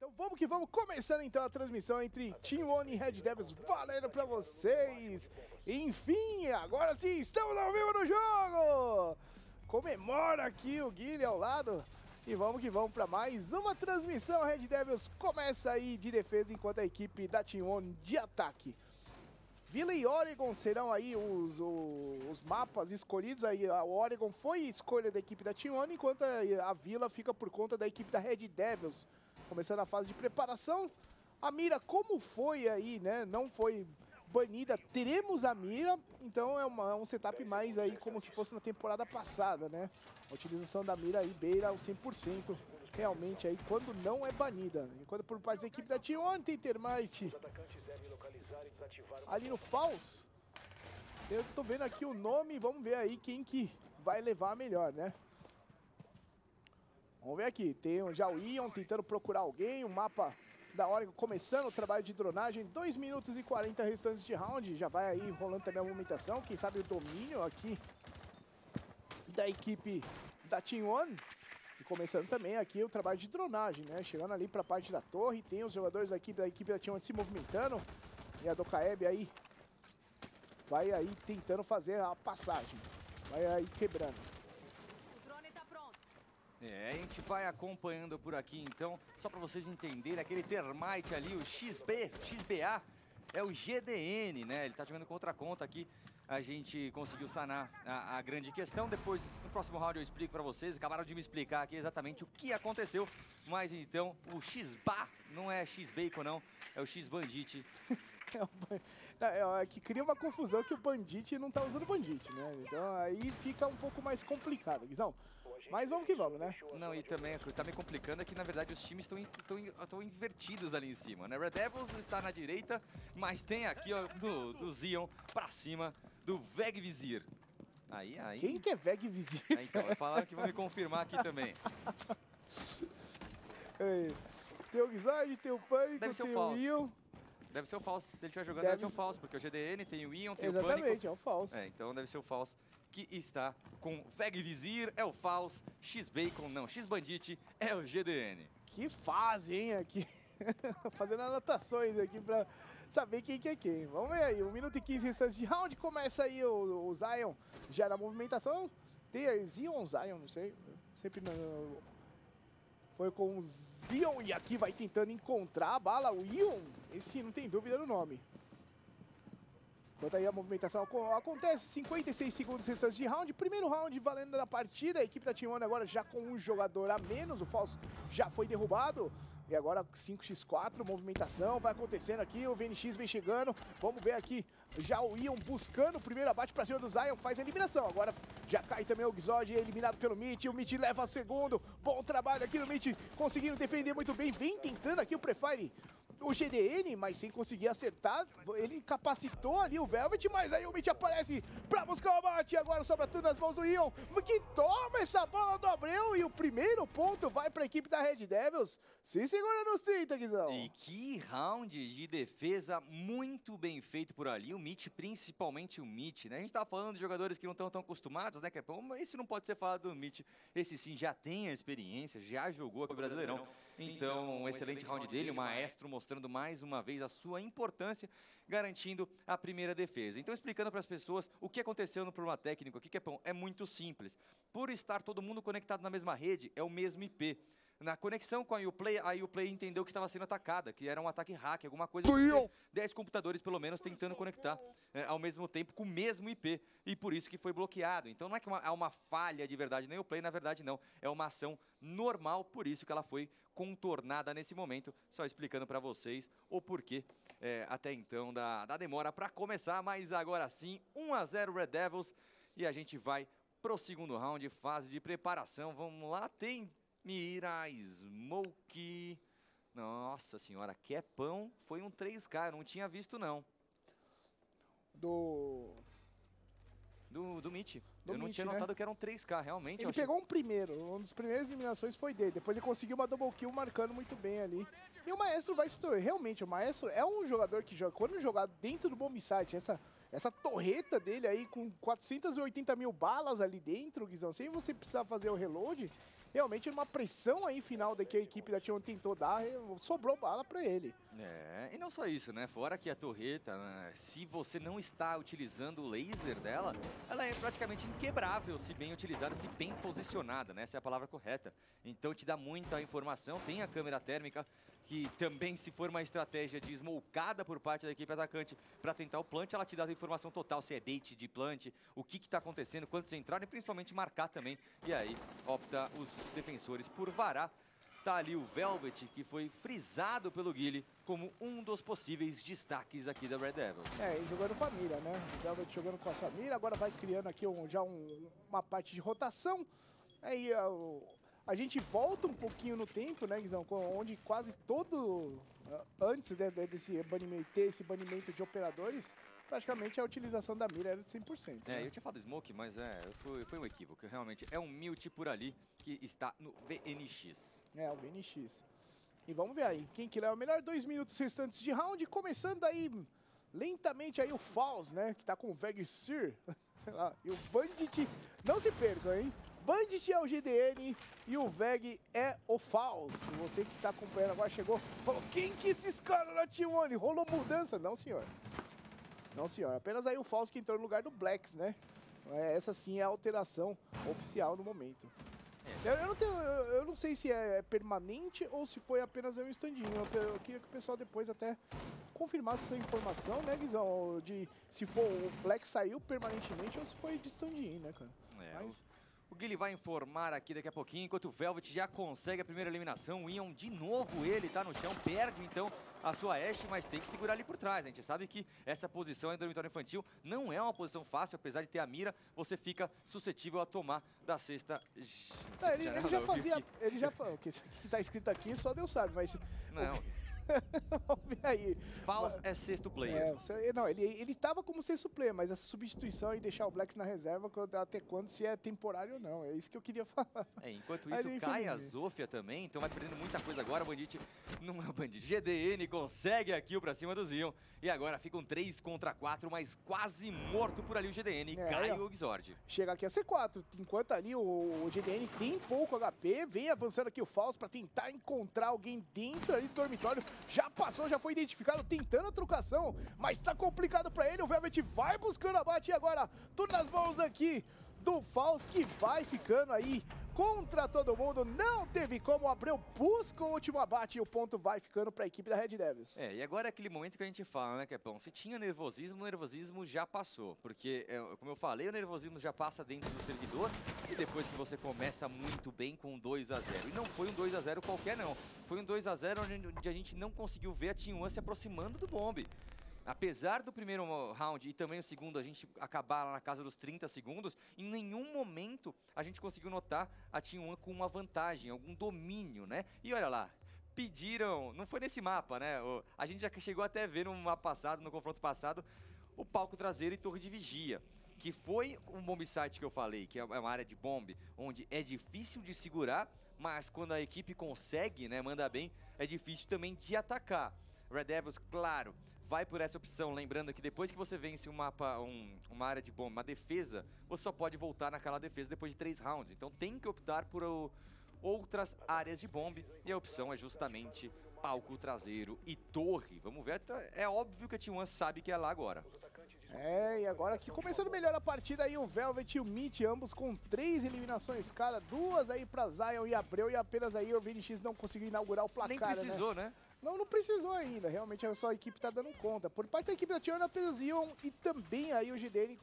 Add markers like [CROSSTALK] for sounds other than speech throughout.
Então vamos que vamos, começando então a transmissão entre Team One e Red Devils, valendo pra vocês! Enfim, agora sim, estamos ao vivo no jogo! Comemora aqui o Guilherme ao lado e vamos que vamos para mais uma transmissão. Red Devils começa aí de defesa enquanto a equipe da Team One de ataque. Vila e Oregon serão aí os, os, mapas escolhidos. Aí a Oregon foi escolha da equipe da Team One, enquanto a, a Vila fica por conta da equipe da Red Devils começando a fase de preparação. A mira, como foi aí, né? Não foi banida, teremos a mira, então é uma, um setup mais aí como se fosse na temporada passada, né? A utilização da mira aí beira ao 100%, realmente aí quando não é banida. Enquanto por parte da equipe da T1 tem Termite ali no Falls. Eu tô vendo aqui o nome, vamos ver aí quem que vai levar a melhor, né? Vamos ver aqui, tem já o Ion tentando procurar alguém, o mapa da hora começando o trabalho de dronagem, 2 minutos e 40 restantes de round, já vai aí rolando também a movimentação, quem sabe o domínio aqui da equipe da Team One. E começando também aqui o trabalho de dronagem, né? Chegando ali para a parte da torre, tem os jogadores aqui da equipe da Team One se movimentando. E a Dokaeb aí vai aí tentando fazer a passagem. Vai aí quebrando. É, a gente vai acompanhando por aqui então, só para vocês entenderem, aquele Termite ali, o XB, XBA, é o GDN, né? Ele tá jogando contra a conta aqui. A gente conseguiu sanar a, a grande questão. Depois, no próximo round, eu explico para vocês. Acabaram de me explicar aqui exatamente o que aconteceu. Mas então, o XBA não é X-Bacon, não. É o X-Bandit. [LAUGHS] É, é, que cria uma confusão que o Bandit não tá usando Bandit, né? Então aí fica um pouco mais complicado, Guizão. Mas vamos que vamos, né? Não, e também o que tá me complicando é que, na verdade, os times estão invertidos ali em cima, né? Red Devils está na direita, mas tem aqui, ó, do, do Zion pra cima do Veg Vizir. Aí, aí... Quem que é Veg Vizir? É, então, falaram que vão me confirmar aqui também. [LAUGHS] tem o Gizard, tem o Pânico, Deve ser tem o Ion. Deve ser o falso. Se ele estiver jogando, deve, deve ser o falso, porque o GDN tem o Ion, tem Exatamente, o Pânico. Exatamente, é o falso. É, então deve ser o falso que está com Veg Vizir, é o falso, X-Bacon, não, X-Bandit é o GDN. Que fase, hein, aqui. [LAUGHS] Fazendo anotações aqui pra saber quem que é quem. Vamos ver aí, 1 minuto e 15 instantes de round, começa aí o, o Zion já na movimentação. Tem Zion Zion, não sei, sempre no, foi com o Zion e aqui vai tentando encontrar a bala. O Ion, esse não tem dúvida no nome. Enquanto aí a movimentação acontece, 56 segundos restantes de round. Primeiro round valendo na partida. A equipe da Team One agora já com um jogador a menos. O Falso já foi derrubado. E agora 5x4, movimentação, vai acontecendo aqui, o VNX vem chegando, vamos ver aqui, já o Ion buscando o primeiro abate pra cima do Zion, faz a eliminação, agora já cai também o Gizod, eliminado pelo Mitch, o Mitch leva a segundo, bom trabalho aqui no Mitch, conseguindo defender muito bem, vem tentando aqui o Prefire, o GDN, mas sem conseguir acertar. Ele incapacitou ali o Velvet, mas aí o Mitch aparece pra buscar o abate. Agora sobra tudo nas mãos do Ion, que toma essa bola do Abreu e o primeiro ponto vai pra equipe da Red Devils. Se segura nos 30, Guizão. E que round de defesa muito bem feito por ali. O Mitch, principalmente o Mitch, né? A gente tá falando de jogadores que não estão tão acostumados, né, Capão? Mas isso não pode ser falado do Mitch. Esse sim já tem a experiência, já jogou aqui no Brasileirão. Então, um excelente round dele, o maestro mostrando mais uma vez a sua importância, garantindo a primeira defesa. Então, explicando para as pessoas o que aconteceu no problema técnico aqui, que é, é muito simples. Por estar todo mundo conectado na mesma rede, é o mesmo IP na conexão com a Uplay, a Uplay entendeu que estava sendo atacada, que era um ataque hack, alguma coisa. 10 computadores, pelo menos, tentando conectar é, ao mesmo tempo com o mesmo IP. E por isso que foi bloqueado. Então não é que uma, é uma falha de verdade nem Uplay, na verdade não. É uma ação normal, por isso que ela foi contornada nesse momento. Só explicando para vocês o porquê é, até então da, da demora para começar. Mas agora sim, 1 a 0 Red Devils. E a gente vai pro segundo round, fase de preparação. Vamos lá, tem Mira, Smoke. Nossa senhora, que é pão. Foi um 3K, eu não tinha visto não. Do... Do, do Mitch. Do eu não tinha né? notado que era um 3K, realmente. Ele pegou um primeiro, uma das primeiras eliminações foi dele. Depois ele conseguiu uma double kill marcando muito bem ali. E o Maestro vai se tornar, realmente, o Maestro é um jogador que joga, quando jogar dentro do bomb site, essa, essa torreta dele aí com 480 mil balas ali dentro, Guizão, sem você precisar fazer o reload, realmente uma pressão aí final da que a equipe da T1 tentou dar, sobrou bala para ele. É, e não só isso, né? Fora que a torreta, né? se você não está utilizando o laser dela, ela é praticamente inquebrável se bem utilizada, se bem posicionada, né? Essa é a palavra correta. Então te dá muita informação, tem a câmera térmica, que também se for uma estratégia de smolcada por parte da equipe atacante para tentar o plant, ela te dá a informação total, se é bait de plant, o que está acontecendo, quantos entraram e principalmente marcar também. E aí opta os defensores por varar. Tá ali o Velvet, que foi frisado pelo Guile como um dos possíveis destaques aqui da Red Devils. É, e jogando com a mira, né? O Velvet jogando com a sua mira, agora vai criando aqui um, já um, uma parte de rotação. Aí o a gente volta um pouquinho no tempo, né, Guizão? Onde quase todo, ah, antes de, de, desse banimento, ter esse banimento de operadores, praticamente a utilização da mira era de 100%. É, né? eu tinha falado Smoke, mas é, foi, foi um equívoco. Realmente é um Mute por ali que está no VNX. É, o VNX. E vamos ver aí, quem que leva melhor dois minutos restantes de round, começando aí lentamente aí o Falls, né, que tá com o Vegsir, [LAUGHS] sei lá, e o Bandit, não se percam, hein? Bandit é o GDN e o VEG é o Falls. Você que está acompanhando agora chegou, falou, quem que esses caras na T1? Rolou mudança? Não, senhor. Não, senhor. Apenas aí o Falls que entrou no lugar do Blacks, né? É, essa sim é a alteração oficial no momento. Eu, eu, não tenho, eu, eu, não sei se é permanente ou se foi apenas um standinho. Eu, eu, queria que o pessoal depois até confirmasse essa informação, né, Guizão? De se for o Black saiu permanentemente ou se foi de standinho, né, cara? É, Mas... O Guilherme vai informar aqui daqui a pouquinho, enquanto o Velvet já consegue a primeira eliminação. O Ion, de novo, ele tá no chão, perde então a sua Ashe, mas tem que segurar ali por trás. A gente sabe que essa posição em dormitório infantil não é uma posição fácil, apesar de ter a mira, você fica suscetível a tomar da sexta... Não, ele, ele, já fazia... Ele já... O que [LAUGHS] está escrito aqui só Deus sabe, mas... Não... [LAUGHS] Vamos ver aí. Faust é sexto player. É, não, ele, ele estava como sexto player, mas essa substituição e deixar o Blacks na reserva, até quando se é temporário ou não. É isso que eu queria [LAUGHS] falar. É, enquanto isso, aí, cai a Zofia também, então vai perdendo muita coisa agora. O Bandit não é o Bandit. GDN consegue a kill pra cima do Zion. E agora ficam 3 contra 4, mas quase morto por ali o GDN. É, cai o Exord. Chega aqui a C4. Enquanto ali o, o GDN tem pouco HP, vem avançando aqui o Faust para tentar encontrar alguém dentro ali do dormitório já passou, já foi identificado, tentando a trocação, mas tá complicado pra ele, o Velvet vai buscando a bate e agora tudo nas mãos aqui do Faust que vai ficando aí contra todo mundo. Não teve como, o Abreu busca o último abate e o ponto vai ficando para a equipe da Red Devils. É, e agora é aquele momento que a gente fala, né, Kepão? Se tinha nervosismo, o nervosismo já passou. Porque, é, como eu falei, o nervosismo já passa dentro do servidor e depois que você começa muito bem com 2 a 0 E não foi um 2 a 0 qualquer, não. Foi um 2 a 0 onde a gente não conseguiu ver a Team One se aproximando do bombe apesar do primeiro round e também o segundo a gente acabar lá na casa dos 30 segundos, em nenhum momento a gente conseguiu notar a Team One com uma vantagem, algum domínio, né? E olha lá, pediram, não foi nesse mapa, né? A gente já chegou até a ver no mapa passado, no confronto passado, o palco traseiro e torre de vigia que foi um bomb site que eu falei, que é uma área de bomb, onde é difícil de segurar, mas quando a equipe consegue, né, manda bem, é difícil também de atacar. Red Devils, claro, vai por essa opção. Lembrando que depois que você vence um mapa, um, uma área de bomba, uma defesa, você só pode voltar naquela defesa depois de três rounds. Então tem que optar por o, outras áreas de bomba e a opção é justamente palco traseiro e torre. Vamos ver, é óbvio que a T1 sabe que é lá agora. É, e agora aqui começando melhor a partida aí o Velvet e o Meet, ambos com três eliminações cara, duas aí pra Zion e Abreu e apenas aí o VNX não conseguiu inaugurar o placar, Nem precisou, né? né? Não, não precisou ainda. Realmente a sua equipe está dando conta. Por parte da equipe da Tiana, apenas Ion e também aí o GDN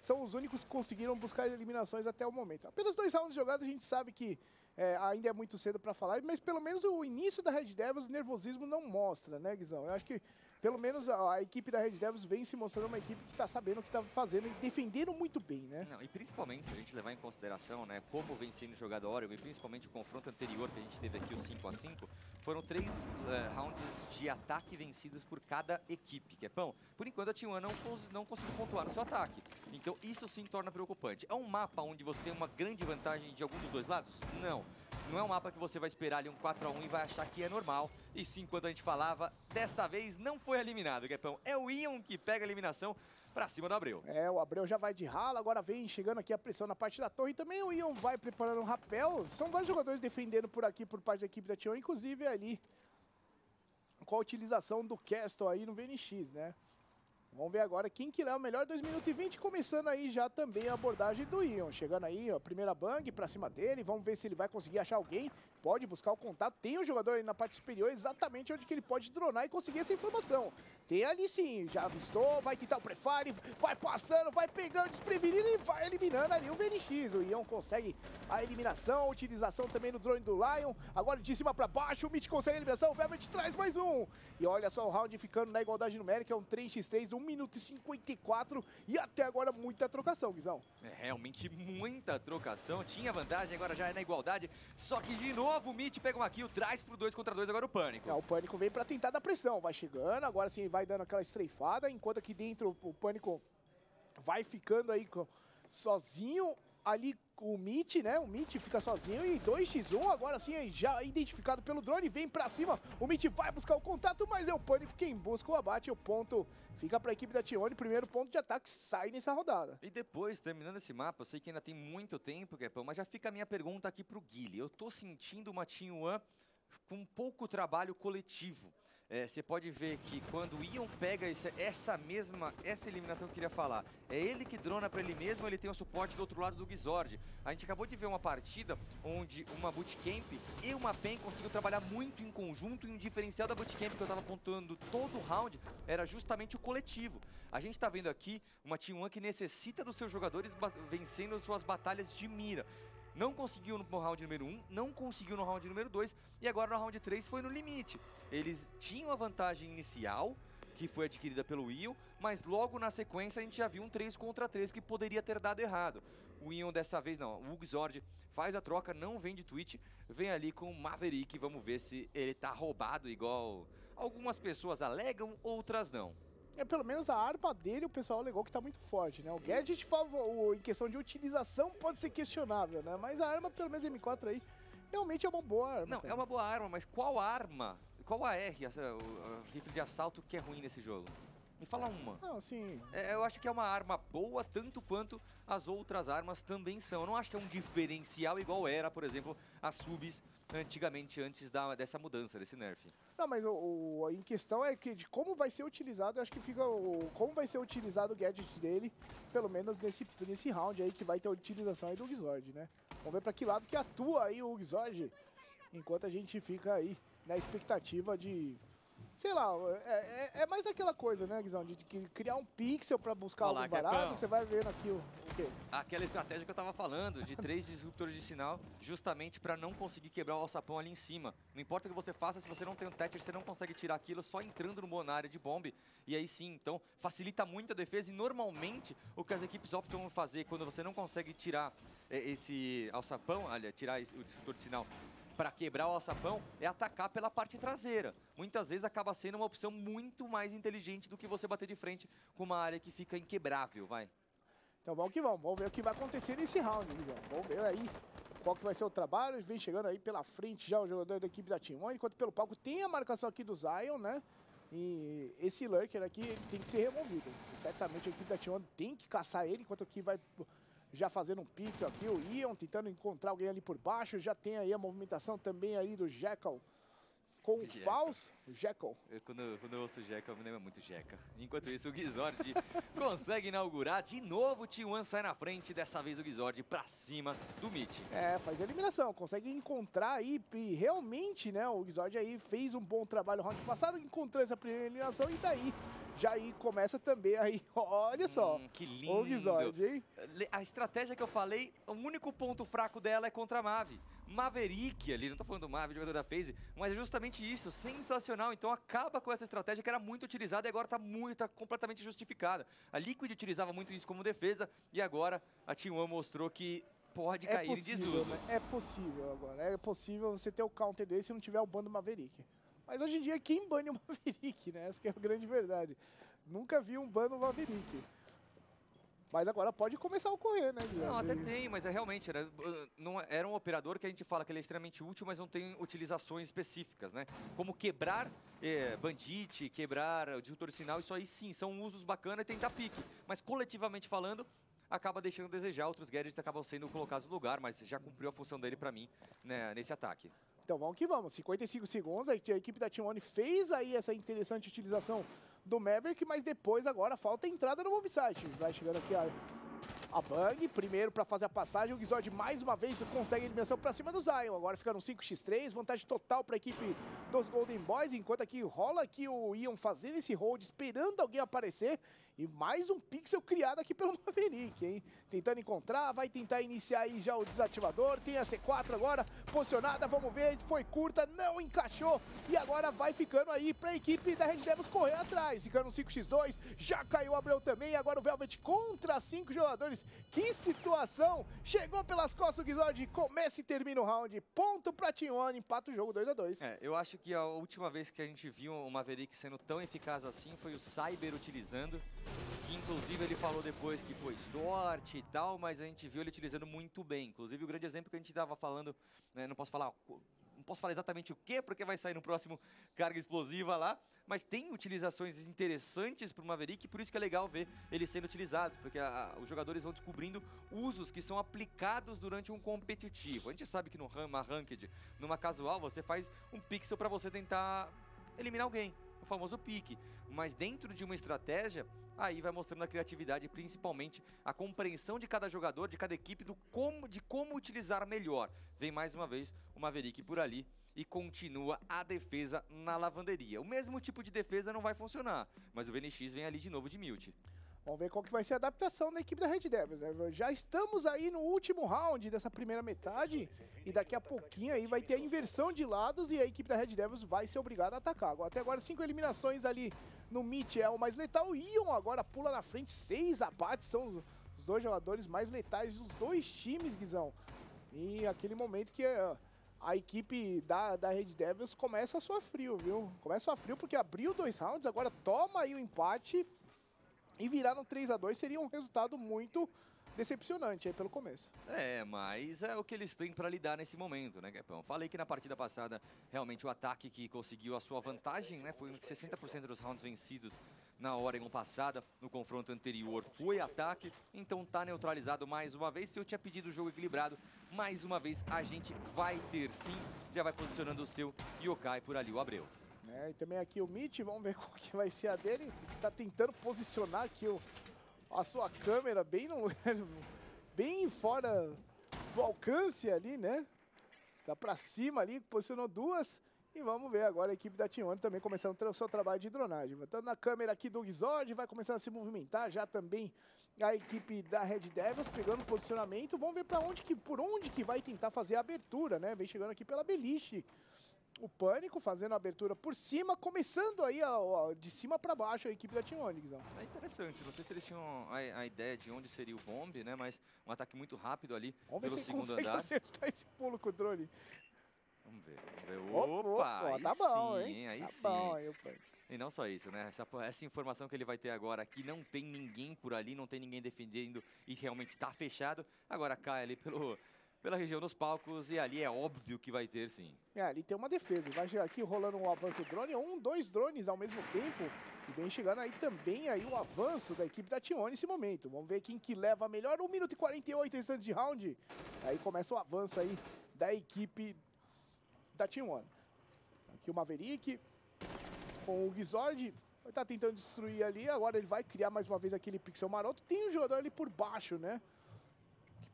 são os únicos que conseguiram buscar eliminações até o momento. Apenas dois rounds jogados, a gente sabe que é, ainda é muito cedo para falar, mas pelo menos o início da Red Devils, o nervosismo não mostra, né, Guizão? Eu acho que pelo menos a, a, equipe da Red Devils vem se mostrando uma equipe que está sabendo o que está fazendo e defendendo muito bem, né? Não, e principalmente se a gente levar em consideração, né, como vem sendo jogado a Oregon e principalmente o confronto anterior que a gente teve aqui, o 5 a 5 foram três uh, rounds de ataque vencidos por cada equipe, que é pão. Por enquanto a T1 não, não conseguiu pontuar no seu ataque. Então isso sim torna preocupante. É um mapa onde você tem uma grande vantagem de algum dos dois lados? Não Não é um mapa que você vai esperar ali um 4x1 e vai achar que é normal. E sim, enquanto a gente falava, dessa vez não foi eliminado, Guepão. É o Ion que pega a eliminação pra cima do Abreu. É, o Abreu já vai de rala, agora vem chegando aqui a pressão na parte da torre. E também o Ion vai preparando um rapel. São vários jogadores defendendo por aqui, por parte da equipe da Tion, inclusive ali com a utilização do Castle aí no VNX, né? Vamos ver agora quem que leva o melhor 2 minutos e 20, começando aí já também a abordagem do Ion. Chegando aí, ó, primeira bang pra cima dele, vamos ver se ele vai conseguir achar alguém. Pode buscar o contato, tem um jogador aí na parte superior exatamente onde que ele pode dronar e conseguir essa informação. Tem ali sim, já avistou, vai tentar o prefire, vai passando, vai pegando, desprevenido e vai eliminando ali o VNX. O Ion consegue a eliminação, a utilização também no drone do Lion. Agora de cima pra baixo, o Mitch consegue a eliminação, o Velvet traz mais um. E olha só o round ficando na igualdade numérica, é um 3x3, 1 minuto e 54 e até agora muita trocação, Guizão. É realmente muita trocação. Tinha vantagem, agora já é na igualdade. Só que de novo o Mitch pega uma kill, traz pro 2 contra 2 agora o Pânico. É, o Pânico vem pra tentar dar pressão, vai chegando, agora sim vai dando aquela estreifada, enquanto aqui dentro o Pânico vai ficando aí sozinho. Ali o Mitch, né? O Mitch fica sozinho e 2x1, agora sim já identificado pelo drone, vem pra cima. O Mitch vai buscar o contato, mas é o Pânico quem busca o abate. O ponto fica pra equipe da Tione, primeiro ponto de ataque sai nessa rodada. E depois, terminando esse mapa, eu sei que ainda tem muito tempo, Guepão, mas já fica a minha pergunta aqui pro Guile. Eu tô sentindo uma Team One com pouco trabalho coletivo. É, Você pode ver que quando o Ion pega esse- essa mesma, essa eliminação que eu queria falar, é ele que drona pra ele mesmo, ele tem o suporte do outro lado do Gizord. A gente acabou de ver uma partida onde uma Bootcamp e uma PEN conseguiu trabalhar muito em conjunto e um diferencial da Bootcamp que eu tava pontuando todo round era justamente o coletivo. A gente tá vendo aqui uma Team One que necessita dos seus jogadores vencendo suas batalhas de mira. Não conseguiu no round número 1, um, não conseguiu no round número 2 e agora no round 3 foi no limite. Eles tinham a vantagem inicial, que foi adquirida pelo Ion, mas logo na sequência a gente já viu um 3 contra 3 que poderia ter dado errado. O Ion dessa vez não, o Xord faz a troca, não vem de Twitch, vem ali com o Maverick, vamos ver se ele tá roubado igual algumas pessoas alegam, outras não. É, pelo menos a arma dele, o pessoal alegou que tá muito forte, né? O gadget, em questão de utilização, pode ser questionável, né? Mas a arma, pelo menos M4 aí, realmente é uma boa arma. Não, cara. é uma boa arma, mas qual arma, qual AR, o, rifle de assalto que é ruim nesse jogo? Me fala uma. Não, assim, É, eu acho que é uma arma boa, tanto quanto as outras armas também são. Eu não acho que é um diferencial igual era, por exemplo, as subs antigamente, antes da, dessa mudança, desse nerf. Não, mas o, o- em questão é que de como vai ser utilizado, eu acho que fica o como vai ser utilizado o gadget dele, pelo menos nesse, nesse round aí que vai ter a utilização aí do Gizord, né? Vamos ver pra que lado que atua aí o Gizord, enquanto a gente fica aí na expectativa de Sei lá, é, é- é mais aquela coisa, né, Guizão? De, que criar um pixel pra buscar Olha lá, algum varado, você vai vendo aqui o, o quê? Aquela estratégia que eu tava falando, de três disruptores de sinal, justamente para não conseguir quebrar o alçapão ali em cima. Não importa o que você faça, se você não tem um Thatcher, você não consegue tirar aquilo só entrando numa área de bombe. E aí sim, então facilita muito a defesa e normalmente o que as equipes optam fazer quando você não consegue tirar eh, esse alçapão, aliás, tirar o disruptor de sinal para quebrar o alçapão é atacar pela parte traseira. Muitas vezes acaba sendo uma opção muito mais inteligente do que você bater de frente com uma área que fica inquebrável, vai. Então vamos que vamos, vamos ver o que vai acontecer nesse round. Vamos ver aí qual que vai ser o trabalho. Vem chegando aí pela frente já o jogador da equipe da Team One, enquanto pelo palco tem a marcação aqui do Zion, né? E esse Lurker aqui tem que ser removido. Certamente a equipe da Team One tem que caçar ele, enquanto aqui vai já fazendo um pixel aqui, o Ion tentando encontrar alguém ali por baixo. Já tem aí a movimentação também ali do Jekyll com o Jekyll. Faust. O Jekyll. Eu, quando, quando eu ouço Jeca, eu me lembro muito Jeca. Enquanto isso, o Gizord [LAUGHS] consegue inaugurar de novo. O T1 sai na frente. Dessa vez o Gizord pra cima do Mitch. É, faz a eliminação, consegue encontrar aí e realmente, né, o Gizord aí fez um bom trabalho no round passado, encontrou essa primeira eliminação e daí já aí começa também aí, [LAUGHS] olha só, Hum, que o lindo. Gizord, hein? A estratégia que eu falei, o único ponto fraco dela é contra a Mave. Maverick ali, não tô falando do Mave, jogador da FaZe, mas é justamente isso, sensacional. Então acaba com essa estratégia que era muito utilizada e agora tá muito, tá completamente justificada. A Liquid utilizava muito isso como defesa e agora a T1 mostrou que pode É cair em possível, desuso. né? é possível agora, é possível você ter o counter dele se não tiver o ban do Maverick. Mas hoje em dia, quem bane o [LAUGHS] Maverick, né? Essa é a grande verdade. Nunca vi um ban no Maverick. Mas agora pode começar a ocorrer, né, Guilherme? Não, até tem, mas é realmente, era, não, era um operador que a gente fala que ele é extremamente útil, mas não tem utilizações específicas, né? Como quebrar é, bandite, quebrar o disruptor de sinal, isso aí sim, são usos bacanas e tentar pique. Mas coletivamente falando, acaba deixando a desejar, outros gadgets acabam sendo colocados no lugar, mas já cumpriu a função dele para mim né, nesse ataque. Então vamos que vamos, 55 segundos, a equipe da Team One fez aí essa interessante utilização do Maverick, mas depois agora falta entrada no mob site. Vai chegando aqui a, a Bang, primeiro para fazer a passagem, o Gizord mais uma vez consegue a eliminação para cima do Zion. Agora fica no 5x3, vantagem total para a equipe dos Golden Boys, enquanto aqui rola aqui o Ion fazendo esse hold, esperando alguém aparecer. E mais um pixel criado aqui pelo [LAUGHS] Maverick, hein? Tentando encontrar, vai tentar iniciar aí já o desativador. Tem a C4 agora posicionada, vamos ver, foi curta, não encaixou. E agora vai ficando aí para a equipe da Red Devils correr atrás. Ficando no 5x2, já caiu o Abreu também. Agora o Velvet contra cinco jogadores. Que situação! Chegou pelas costas o Gizord, começa e termina o round. Ponto para Team One, empata o jogo 2x2. É, eu acho que a última vez que a gente viu o Maverick sendo tão eficaz assim foi o Cyber utilizando que inclusive ele falou depois que foi sorte e tal, mas a gente viu ele utilizando muito bem. Inclusive o grande exemplo que a gente estava falando, né, não posso falar não posso falar exatamente o que, porque vai sair no próximo carga explosiva lá, mas tem utilizações interessantes para o Maverick, por isso que é legal ver ele sendo utilizado, porque a, a, os jogadores vão descobrindo usos que são aplicados durante um competitivo. A gente sabe que numa ranked, numa casual, você faz um pixel para você tentar eliminar alguém, o famoso pique, mas dentro de uma estratégia, aí vai mostrando a criatividade, principalmente a compreensão de cada jogador, de cada equipe, do como, de como utilizar melhor. Vem mais uma vez o Maverick por ali e continua a defesa na lavanderia. O mesmo tipo de defesa não vai funcionar, mas o VNX vem ali de novo de Milt. Vamos ver qual que vai ser a adaptação da equipe da Red Devils. Né? Já estamos aí no último round dessa primeira metade e daqui a pouquinho aí vai ter a inversão de lados e a equipe da Red Devils vai ser obrigada a atacar. Até agora cinco eliminações ali no Meet é o mais letal. O Ion agora pula na frente, seis abates, são os dois jogadores mais letais dos dois times, Guizão. E aquele momento que a, a equipe da, da Red Devils começa a suar frio, viu? Começa a frio porque abriu dois rounds, agora toma aí o empate e virar no 3 a 2 seria um resultado muito decepcionante aí pelo começo. É, mas é o que eles têm para lidar nesse momento, né, Gapão? Falei que na partida passada, realmente o ataque que conseguiu a sua vantagem, né, foi 60% dos rounds vencidos na Oregon passada, no confronto anterior foi ataque, então tá neutralizado mais uma vez. Se eu tinha pedido o jogo equilibrado, mais uma vez a gente vai ter sim, já vai posicionando o seu Yokai por ali, o Abreu. É, e também aqui o Mitch, vamos ver [LAUGHS] qual que vai ser a dele. Tá tentando posicionar aqui o, a sua câmera bem, no, [LAUGHS] bem fora do alcance ali, né? Tá pra cima ali, posicionou duas. E vamos ver agora a equipe da T1 também começando o seu trabalho de dronagem. Estando na câmera aqui do Gizord, vai começando a se movimentar já também a equipe da Red Devils pegando posicionamento. Vamos ver para onde que, por onde que vai tentar fazer a abertura, né? Vem chegando aqui pela Beliche o Pânico fazendo a abertura por cima, começando aí a, de cima para baixo a equipe da Team Onyx. É interessante, não sei se eles tinham a, a, ideia de onde seria o bombe, né? Mas um ataque muito rápido ali vamos pelo ver se segundo andar. acertar esse pulo com o drone. Vamos ver, vamos ver. Opa, Opa, aí tá sim, bom, hein? Aí tá sim. bom, aí o Pânico. E não só isso, né? Essa, essa, informação que ele vai ter agora aqui, não tem ninguém por ali, não tem ninguém defendendo e realmente está fechado. Agora cai ali pelo, pela região dos palcos e ali é óbvio que vai ter sim. É, ali tem uma defesa. Vai chegar aqui rolando um avanço do drone, um, dois drones ao mesmo tempo. E vem chegando aí também aí o avanço da equipe da Tione nesse momento. Vamos ver quem que leva melhor. 1 minuto e 48 instantes de round. Aí começa o avanço aí da equipe da Team One. Aqui o Maverick com o Gizord. Vai estar tá tentando destruir ali. Agora ele vai criar mais uma vez aquele pixel maroto. Tem um jogador ali por baixo, né?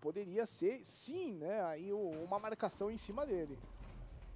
Poderia ser, sim, né? Aí uma marcação em cima dele.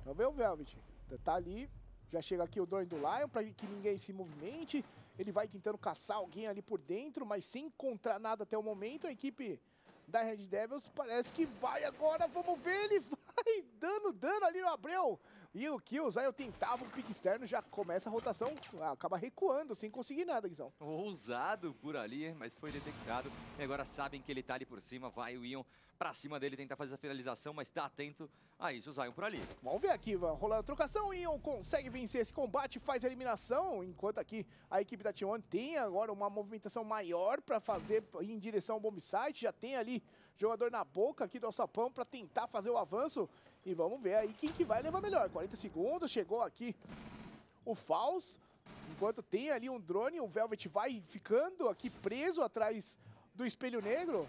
Então vê o Velvet. Tá ali. Já chega aqui o drone do Lion para que ninguém se movimente. Ele vai tentando caçar alguém ali por dentro, mas sem encontrar nada até o momento. A equipe da Red Devils parece que vai agora. Vamos ver, ele vai vai dando dano ali no Abreu. E o o Zion tentava um pique externo, já começa a rotação, acaba recuando sem conseguir nada, Guizão. Ousado por ali, mas foi detectado. E agora sabem que ele tá ali por cima, vai o Ion pra cima dele, tentar fazer a finalização, mas tá atento a isso, o Zion por ali. Vamos ver aqui, rolando a trocação, o Ion consegue vencer esse combate, faz a eliminação, enquanto aqui a equipe da T1 tem agora uma movimentação maior para fazer em direção ao bomb site, já tem ali jogador na boca aqui do alçapão para tentar fazer o avanço. E vamos ver aí quem que vai levar melhor. 40 segundos, chegou aqui o Faust. Enquanto tem ali um drone, o Velvet vai ficando aqui preso atrás do espelho negro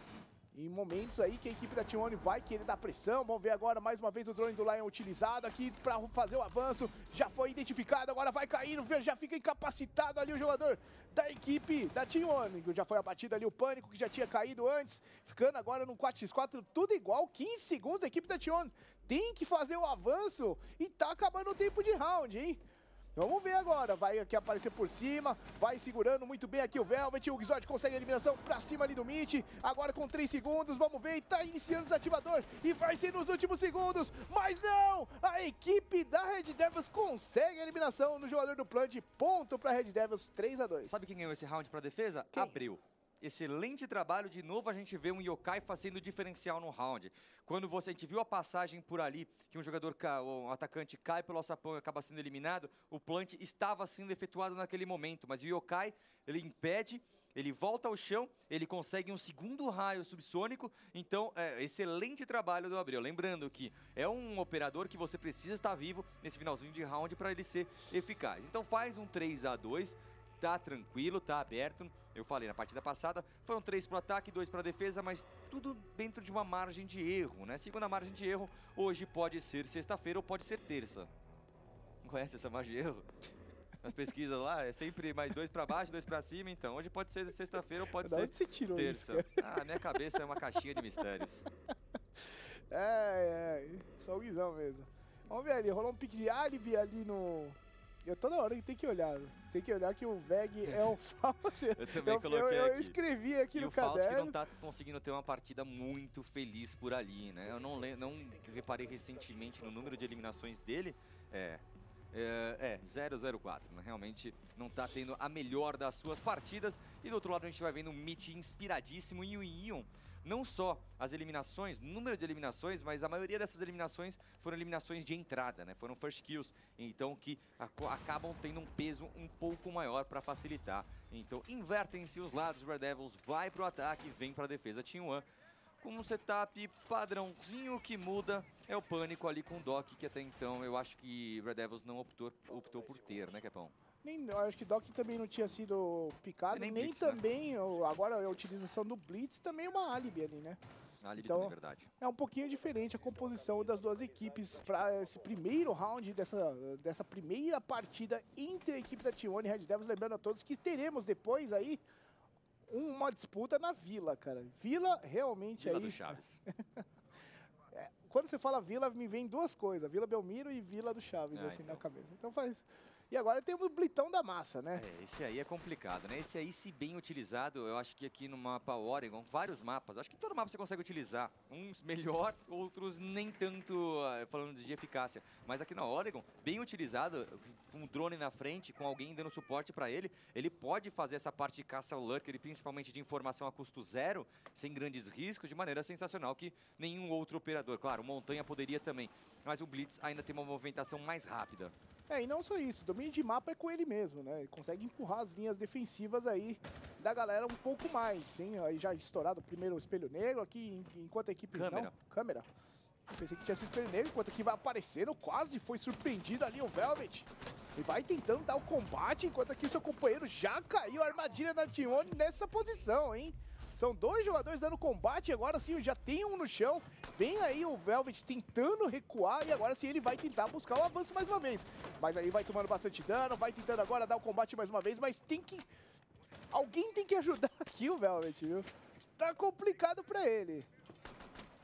em momentos aí que a equipe da T1 vai querer dar pressão. Vamos ver agora mais uma vez o drone do Lion utilizado aqui para fazer o avanço. Já foi identificado, agora vai cair, já fica incapacitado ali o jogador da equipe da T1. Já foi abatido ali o pânico que já tinha caído antes, ficando agora no 4x4, tudo igual, 15 segundos. A equipe da T1 tem que fazer o avanço e tá acabando o tempo de round, hein? Vamos ver agora, vai aqui aparecer por cima, vai segurando muito bem aqui o Velvet, o Gizod consegue a eliminação pra cima ali do Mitch, agora com 3 segundos, vamos ver, e tá iniciando o desativador, e vai ser nos últimos segundos, mas não, a equipe da Red Devils consegue a eliminação no jogador do Plant, ponto pra Red Devils, 3 a 2 Sabe quem ganhou esse round pra defesa? Quem? Abril. Excelente trabalho, de novo a gente vê um Yokai fazendo diferencial no round. Quando você, a gente viu a passagem por ali, que um jogador, um atacante cai pelo alçapão e acaba sendo eliminado, o plant estava sendo efetuado naquele momento, mas o Yokai, ele impede, ele volta ao chão, ele consegue um segundo raio subsônico, então é, excelente trabalho do Abreu. Lembrando que é um operador que você precisa estar vivo nesse finalzinho de round para ele ser eficaz. Então faz um 3 a 2 tá tranquilo, tá aberto. Eu falei na partida passada, foram três para o ataque, dois para a defesa, mas tudo dentro de uma margem de erro, né? Segunda margem de erro, hoje pode ser sexta-feira ou pode ser terça. Não conhece essa margem de erro? Nas pesquisas lá, é sempre mais dois para baixo, dois para cima, então. Hoje pode ser sexta-feira ou pode da ser onde você tirou terça. Isso, ah, minha cabeça é uma caixinha de mistérios. [LAUGHS] É, é, só o guizão mesmo. Vamos ver ali, rolou um pique de álibi ali no, eu toda hora tem que olhar. Tem que olhar que o VEG é um falso. [LAUGHS] Eu também eu, coloquei eu, eu aqui. escrevi aqui e no o Fausto caderno. que não tá conseguindo ter uma partida muito feliz por ali, né? Eu não, não reparei recentemente no número de eliminações dele. É, é, é 004, né? realmente não está tendo a melhor das suas partidas. E do outro lado a gente vai vendo um Mitch inspiradíssimo e o Ion não só as eliminações, número de eliminações, mas a maioria dessas eliminações foram eliminações de entrada, né? Foram first kills, então que acabam tendo um peso um pouco maior para facilitar. Então invertem-se os lados, Red Devils vai para o ataque, vem para a defesa. Team One com um setup padrãozinho que muda é o pânico ali com o Doc, que até então eu acho que Red Devils não optou, optou por ter, né, Capão? Nem, eu acho que Doc também não tinha sido picado, nem, nem Blitz, né? também, né? agora a utilização do Blitz também é uma álibi ali, né? Álibi então, também, é verdade. É um pouquinho diferente a composição das duas equipes para esse primeiro round dessa, dessa primeira partida entre a equipe da T1 e Red Devils. Lembrando a todos que teremos depois aí uma disputa na Vila, cara. Vila realmente Vila aí... do Chaves. [LAUGHS] é, quando você fala Vila, me vem duas coisas. Vila Belmiro e Vila do Chaves, ah, assim, então. na cabeça. Então faz... E agora temos o Blitão da Massa, né? É, esse aí é complicado, né? Esse aí, se bem utilizado, eu acho que aqui no mapa Oregon, vários mapas, acho que todo mapa você consegue utilizar. Uns melhor, outros nem tanto, ah, falando de eficácia. Mas aqui na Oregon, bem utilizado, com um drone na frente, com alguém dando suporte para ele, ele pode fazer essa parte de caça ao lurker, principalmente de informação a custo zero, sem grandes riscos, de maneira sensacional que nenhum outro operador. Claro, Montanha poderia também, mas o Blitz ainda tem uma movimentação mais rápida. É, e não só isso, o domínio de mapa é com ele mesmo, né? Ele consegue empurrar as linhas defensivas aí da galera um pouco mais, sim. Aí já estourado o primeiro espelho negro aqui, enquanto a equipe Câmera. não... Câmera. Eu pensei que tinha sido espelho negro, enquanto aqui vai aparecendo, quase foi surpreendido ali o Velvet. E vai tentando dar o combate, enquanto aqui seu companheiro já caiu a armadilha da Timone nessa posição, hein? São dois jogadores dando combate, agora sim já tem um no chão. Vem aí o Velvet tentando recuar e agora sim ele vai tentar buscar o avanço mais uma vez. Mas aí vai tomando bastante dano, vai tentando agora dar o combate mais uma vez, mas tem que... Alguém tem que ajudar [LAUGHS] aqui o Velvet, viu? Tá complicado pra ele.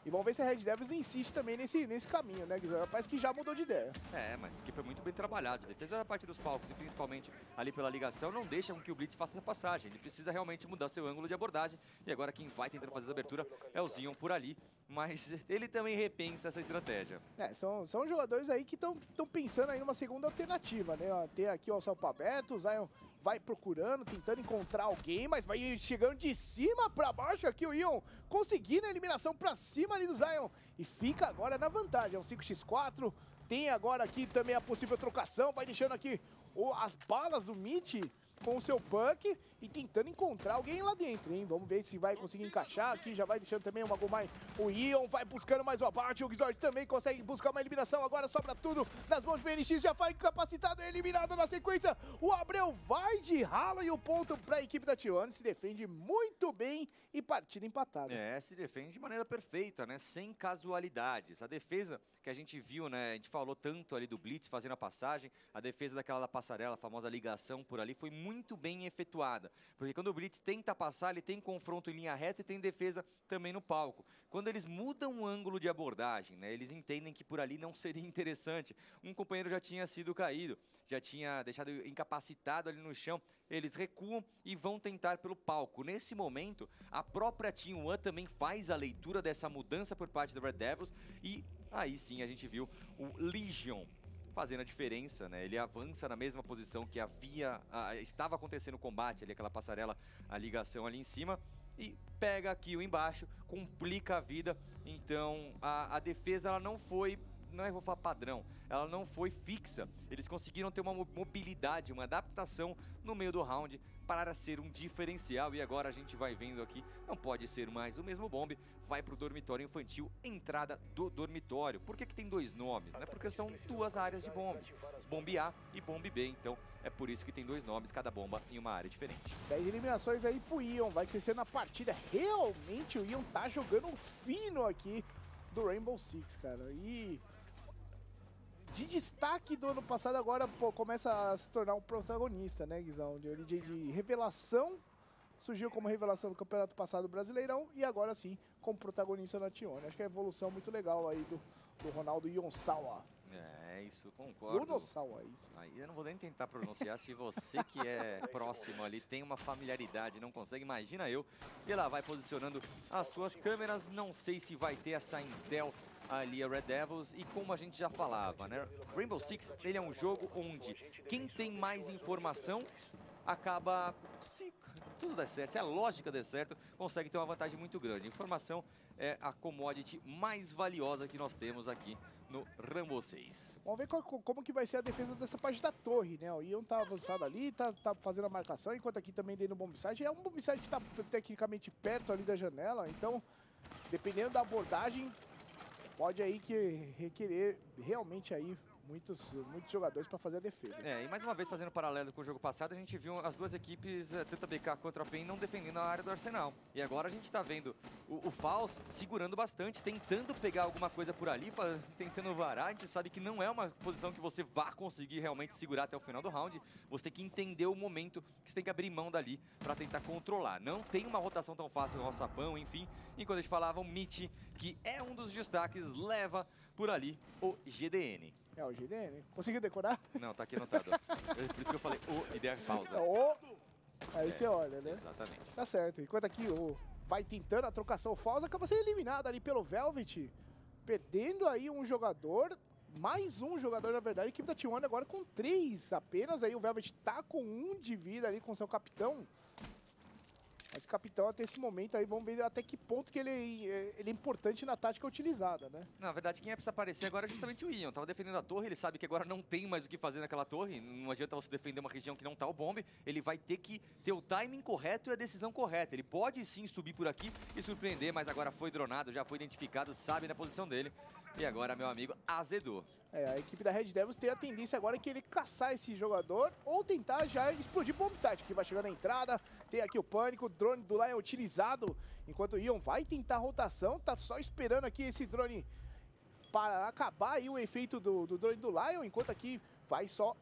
E vamos ver se a Red Devils insiste também nesse, nesse caminho, né, Guizão? Parece que já mudou de ideia. É, mas porque foi muito bem trabalhado. A defesa da parte dos palcos e principalmente ali pela ligação não deixa com que o Blitz faça essa passagem. Ele precisa realmente mudar seu ângulo de abordagem. E agora quem vai tentando fazer essa abertura é o Zion por ali. mas [LAUGHS] ele também repensa essa estratégia. É, são, são jogadores aí que estão pensando aí numa segunda alternativa, né? Tem aqui ó, o Salpa aberto, o Zion vai procurando, tentando encontrar alguém, mas vai chegando de cima pra baixo aqui o Ion, conseguindo a eliminação pra cima ali do Zion. E fica agora na vantagem, é um 5x4, tem agora aqui também a possível trocação, vai deixando aqui as balas do Mitch com o seu Puck e tentando encontrar alguém lá dentro, hein? Vamos ver se vai conseguir encaixar aqui, já vai deixando também uma Gomai. O Ion vai buscando mais o abate, o Xord também consegue buscar uma eliminação, agora sobra tudo nas mãos do VNX, já foi capacitado, eliminado na sequência. O Abreu vai de ralo e o ponto para a equipe da T1 se defende muito bem e partida empatada. É, se defende de maneira perfeita, né? Sem casualidades. A defesa que a gente viu, né? A gente falou tanto ali do Blitz fazendo a passagem, a defesa daquela da passarela, a famosa ligação por ali, foi muito bem efetuada. Porque quando o Blitz tenta passar, ele tem confronto em linha reta e tem defesa também no palco. Quando eles mudam o ângulo de abordagem, né? Eles entendem que por ali não [LAUGHS] seria interessante. Um companheiro já tinha sido caído, já tinha deixado incapacitado ali no chão. Eles recuam e vão tentar pelo palco. Nesse momento, a própria Team One também faz a leitura dessa mudança por parte do Red Devils e aí sim a gente viu o Legion fazendo a diferença, né? Ele avança na mesma posição que havia, ah, estava acontecendo o combate ali, aquela passarela, a ligação ali em cima e pega aqui o embaixo, complica a vida. Então a, a defesa ela não foi não é vou falar padrão, ela não foi fixa. Eles conseguiram ter uma mobilidade, uma adaptação no meio do round para ser um diferencial. E agora a gente vai vendo aqui, não pode ser mais o mesmo bombe, vai para o dormitório infantil, entrada do dormitório. Por que, que tem dois nomes? Né? Porque são duas áreas de bombe, bombe A e bombe B. Então é por isso que tem dois nomes, cada bomba em uma área diferente. 10 eliminações aí pro Ion, vai crescendo na partida. Realmente o Ion tá jogando fino aqui do Rainbow Six, cara. E de destaque do ano passado agora pô, começa a se tornar um protagonista, né, Guizão? De, de, de revelação, surgiu como revelação do Campeonato Passado Brasileirão e agora sim como protagonista na Tione. Acho que é a evolução muito legal aí do, do Ronaldo Yonsawa. É, isso, concordo. Yonosawa, isso. Aí eu não vou nem tentar pronunciar, se você que é [LAUGHS] próximo ali tem uma familiaridade, não consegue, imagina eu. E ela vai posicionando as suas câmeras, não sei se vai ter essa Intel ali a Red Devils e como a gente já falava, né? Rainbow Six, ele é um jogo onde quem tem mais informação acaba, se tudo der certo, se a lógica der certo, consegue ter uma vantagem muito grande. Informação é a commodity mais valiosa que nós temos aqui no Rainbow 6. Vamos ver qual, como que vai ser a defesa dessa parte da torre, né? O Ion tá avançado ali, tá, tá fazendo a marcação, enquanto aqui também dentro do bombsite. É um bombsite que tá tecnicamente perto ali da janela, então, dependendo da abordagem, pode aí que requerer realmente aí muitos, muitos jogadores para fazer a defesa. É, e mais uma vez fazendo paralelo com o jogo passado, a gente viu as duas equipes, eh, tanto a BK quanto a PEN, não defendendo a área do Arsenal. E agora a gente está vendo o, o Faust segurando bastante, tentando pegar alguma coisa por ali, tentando varar. A gente sabe que não é uma posição que você vá conseguir realmente segurar até o final do round. Você tem que entender o momento que você tem que abrir mão dali para tentar controlar. Não tem uma rotação tão fácil no Sapão, enfim. Enquanto a gente falava, o Mitch, que é um dos destaques, leva por ali o GDN. É o GDN. Conseguiu decorar? Não, tá aqui anotado. [LAUGHS] É por isso que eu falei o e dei a pausa. O. Aí é, você olha, né? Exatamente. Tá certo. Enquanto aqui o vai tentando a trocação falsa, acaba sendo eliminado ali pelo Velvet. Perdendo aí um jogador. Mais um jogador, na verdade. A equipe da T1 agora com três apenas. Aí o Velvet tá com um de vida ali com seu capitão. Mas o capitão até esse momento aí, vamos ver até que ponto que ele, é, ele é importante na tática utilizada, né? Na verdade, quem é precisa aparecer agora é justamente o Ian. Tava defendendo a torre, ele sabe que agora não tem mais o que fazer naquela torre. Não adianta você defender uma região que não tá o bombe. Ele vai ter que ter o timing correto e a decisão correta. Ele pode sim subir por aqui e surpreender, mas agora foi dronado, já foi identificado, sabe na posição dele. E agora, meu amigo, azedou. É, a equipe da Red Devils tem a tendência agora que ele caçar esse jogador ou tentar já explodir bomb site, que vai chegando na entrada. Tem aqui o pânico, o drone do Lion utilizado, enquanto o Ion vai tentar a rotação, tá só esperando aqui esse drone para acabar aí o efeito do, do drone do Lion, enquanto aqui vai só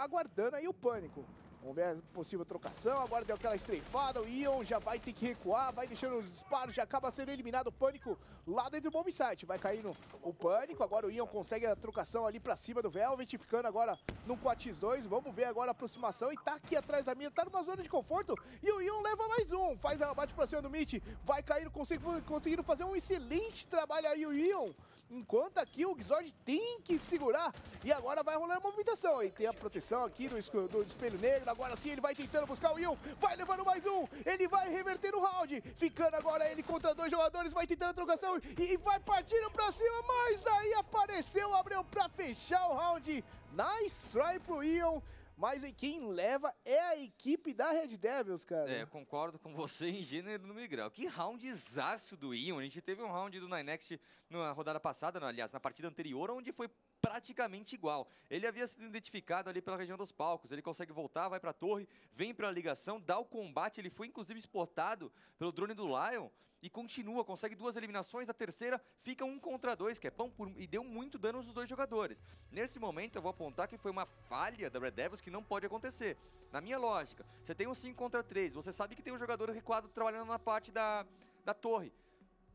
aguardando aí o pânico. Vamos ver possível trocação. Agora deu aquela estreifada. O Ion já vai ter que recuar. Vai deixando os disparos. Já acaba sendo eliminado o Pânico lá dentro do bomb site. Vai caindo o Pânico. Agora o Ion consegue a trocação ali pra cima do Velvet. Ficando agora num 4x2. Vamos ver agora a aproximação. E tá aqui atrás da minha. Tá numa zona de conforto. E o Ion leva mais um. Faz a bate pra cima do Mitch. Vai caindo. conseguindo fazer um excelente trabalho aí o Ion. Enquanto aqui o Xord tem que segurar. E agora vai rolando a movimentação. E tem a proteção aqui do, do espelho negro. Agora sim ele vai tentando buscar o Will. Vai levando mais um. Ele vai reverter o round. Ficando agora ele contra dois jogadores. Vai tentando a trocação e vai partindo pra cima. Mas aí apareceu o Abreu pra fechar o round. Nice try pro Ion. Mas quem leva é a equipe da Red Devils, cara. É, concordo com você em gênero no Miguel. Que round exaço do Ion. A gente teve um round do Ninext na rodada passada, aliás, na partida anterior, onde foi praticamente igual. Ele havia sido identificado ali pela região dos palcos. Ele consegue voltar, vai para a torre, vem para a ligação, dá o combate. Ele foi inclusive exportado pelo drone do Lion e continua, consegue duas eliminações, a terceira fica um contra dois, que é pão por, e deu muito dano aos dois jogadores. Nesse momento eu vou apontar que foi uma falha da Red Devils que não pode acontecer. Na minha lógica, você tem um 5 contra 3, você sabe que tem um jogador recuado trabalhando na parte da, da torre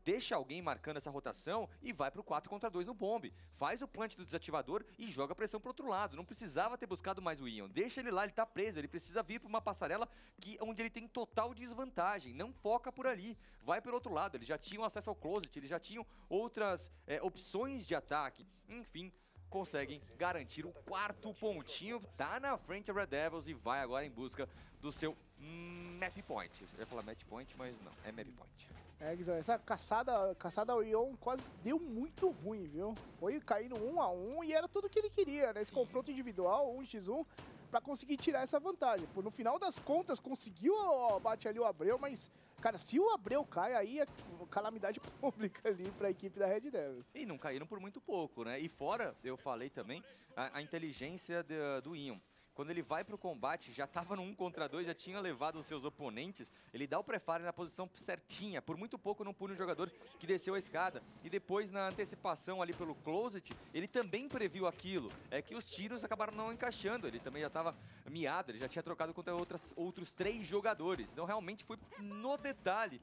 deixa alguém marcando essa rotação e vai pro 4 contra 2 no bombe. Faz o punch do desativador e joga a pressão pro outro lado. Não precisava ter buscado mais o Ion. Deixa ele lá, ele tá preso. Ele precisa vir pra uma passarela que, onde ele tem total desvantagem. Não foca por ali. Vai pelo outro lado. Eles já tinham acesso ao closet, eles já tinham outras é, opções de ataque. Enfim, conseguem garantir o quarto pontinho. Tá na frente a Red Devils e vai agora em busca do seu map point. Eu ia falar match point, mas não, é map point. É, essa caçada, caçada ao Ion quase deu muito ruim, viu? Foi caindo um a um e era tudo que ele queria, né? Esse Sim. confronto individual, 1x1, para conseguir tirar essa vantagem. Por, no final das contas, conseguiu ó, bate ali o Abreu, mas, cara, se o Abreu cai, aí é calamidade [LAUGHS] pública ali para a equipe da Red Devils. E não caíram por muito pouco, né? E fora, eu falei também, a, a inteligência de, do Ion. Quando ele vai para o combate, já estava no 1 contra 2, já tinha levado os seus oponentes. Ele dá o prefire na posição certinha. Por muito pouco não pune o jogador que desceu a escada. E depois, na antecipação ali pelo closet, ele também previu aquilo. É que os tiros acabaram não encaixando. Ele também já estava miado, ele já tinha trocado contra outras, outros três jogadores. Então realmente foi no detalhe.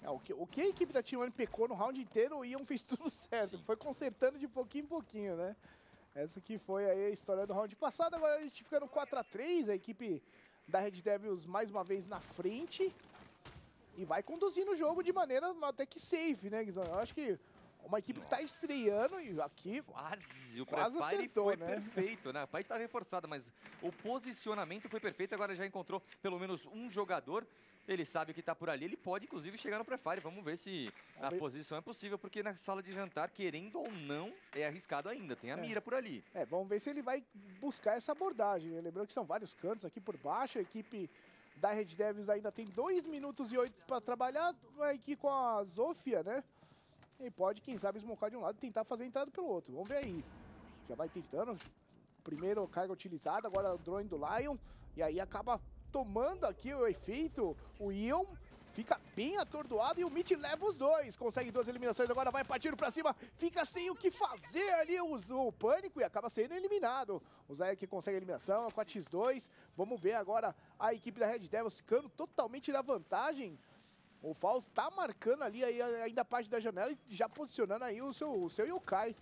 É, o, que, o que a equipe da T1 pecou no round inteiro, o Ian fez tudo certo. Sim. Foi consertando de pouquinho em pouquinho, né? Essa que foi a história do round passado. Agora a gente fica no 4x3, a equipe da Red Devils mais uma vez na frente. E vai conduzindo o jogo de maneira até que safe, né, Guizão? Eu acho que uma equipe Nossa. que está estreando e aqui quase o quase acertou, foi né? perfeito, né? A parte está reforçada, mas o posicionamento foi perfeito. Agora já encontrou pelo menos um jogador ele sabe que está por ali, ele pode inclusive chegar no prefire. Vamos ver se a posição é possível, porque na sala de jantar, querendo ou não, é arriscado ainda, tem a é. mira por ali. É, vamos ver se ele vai buscar essa abordagem. Né? Lembrando que são vários cantos aqui por baixo, a equipe da Red Devils ainda tem 2 minutos e 8 para trabalhar, aqui com a Zofia, né? E pode, quem sabe, esmocar de um lado e tentar fazer a entrada pelo outro. Vamos ver aí. Já vai tentando. Primeiro carga utilizada, agora o drone do Lion. E aí acaba tomando aqui o efeito, o Ion fica bem atordoado e o Mitch leva os dois. Consegue duas eliminações, agora vai partindo pra cima, fica sem o que fazer ali o, o Pânico e acaba sendo eliminado. O que consegue a eliminação, com a X2. Vamos ver agora a equipe da Red Devils ficando totalmente na vantagem. O Faust tá marcando ali ainda a parte da janela e já posicionando aí o seu, o seu Yokai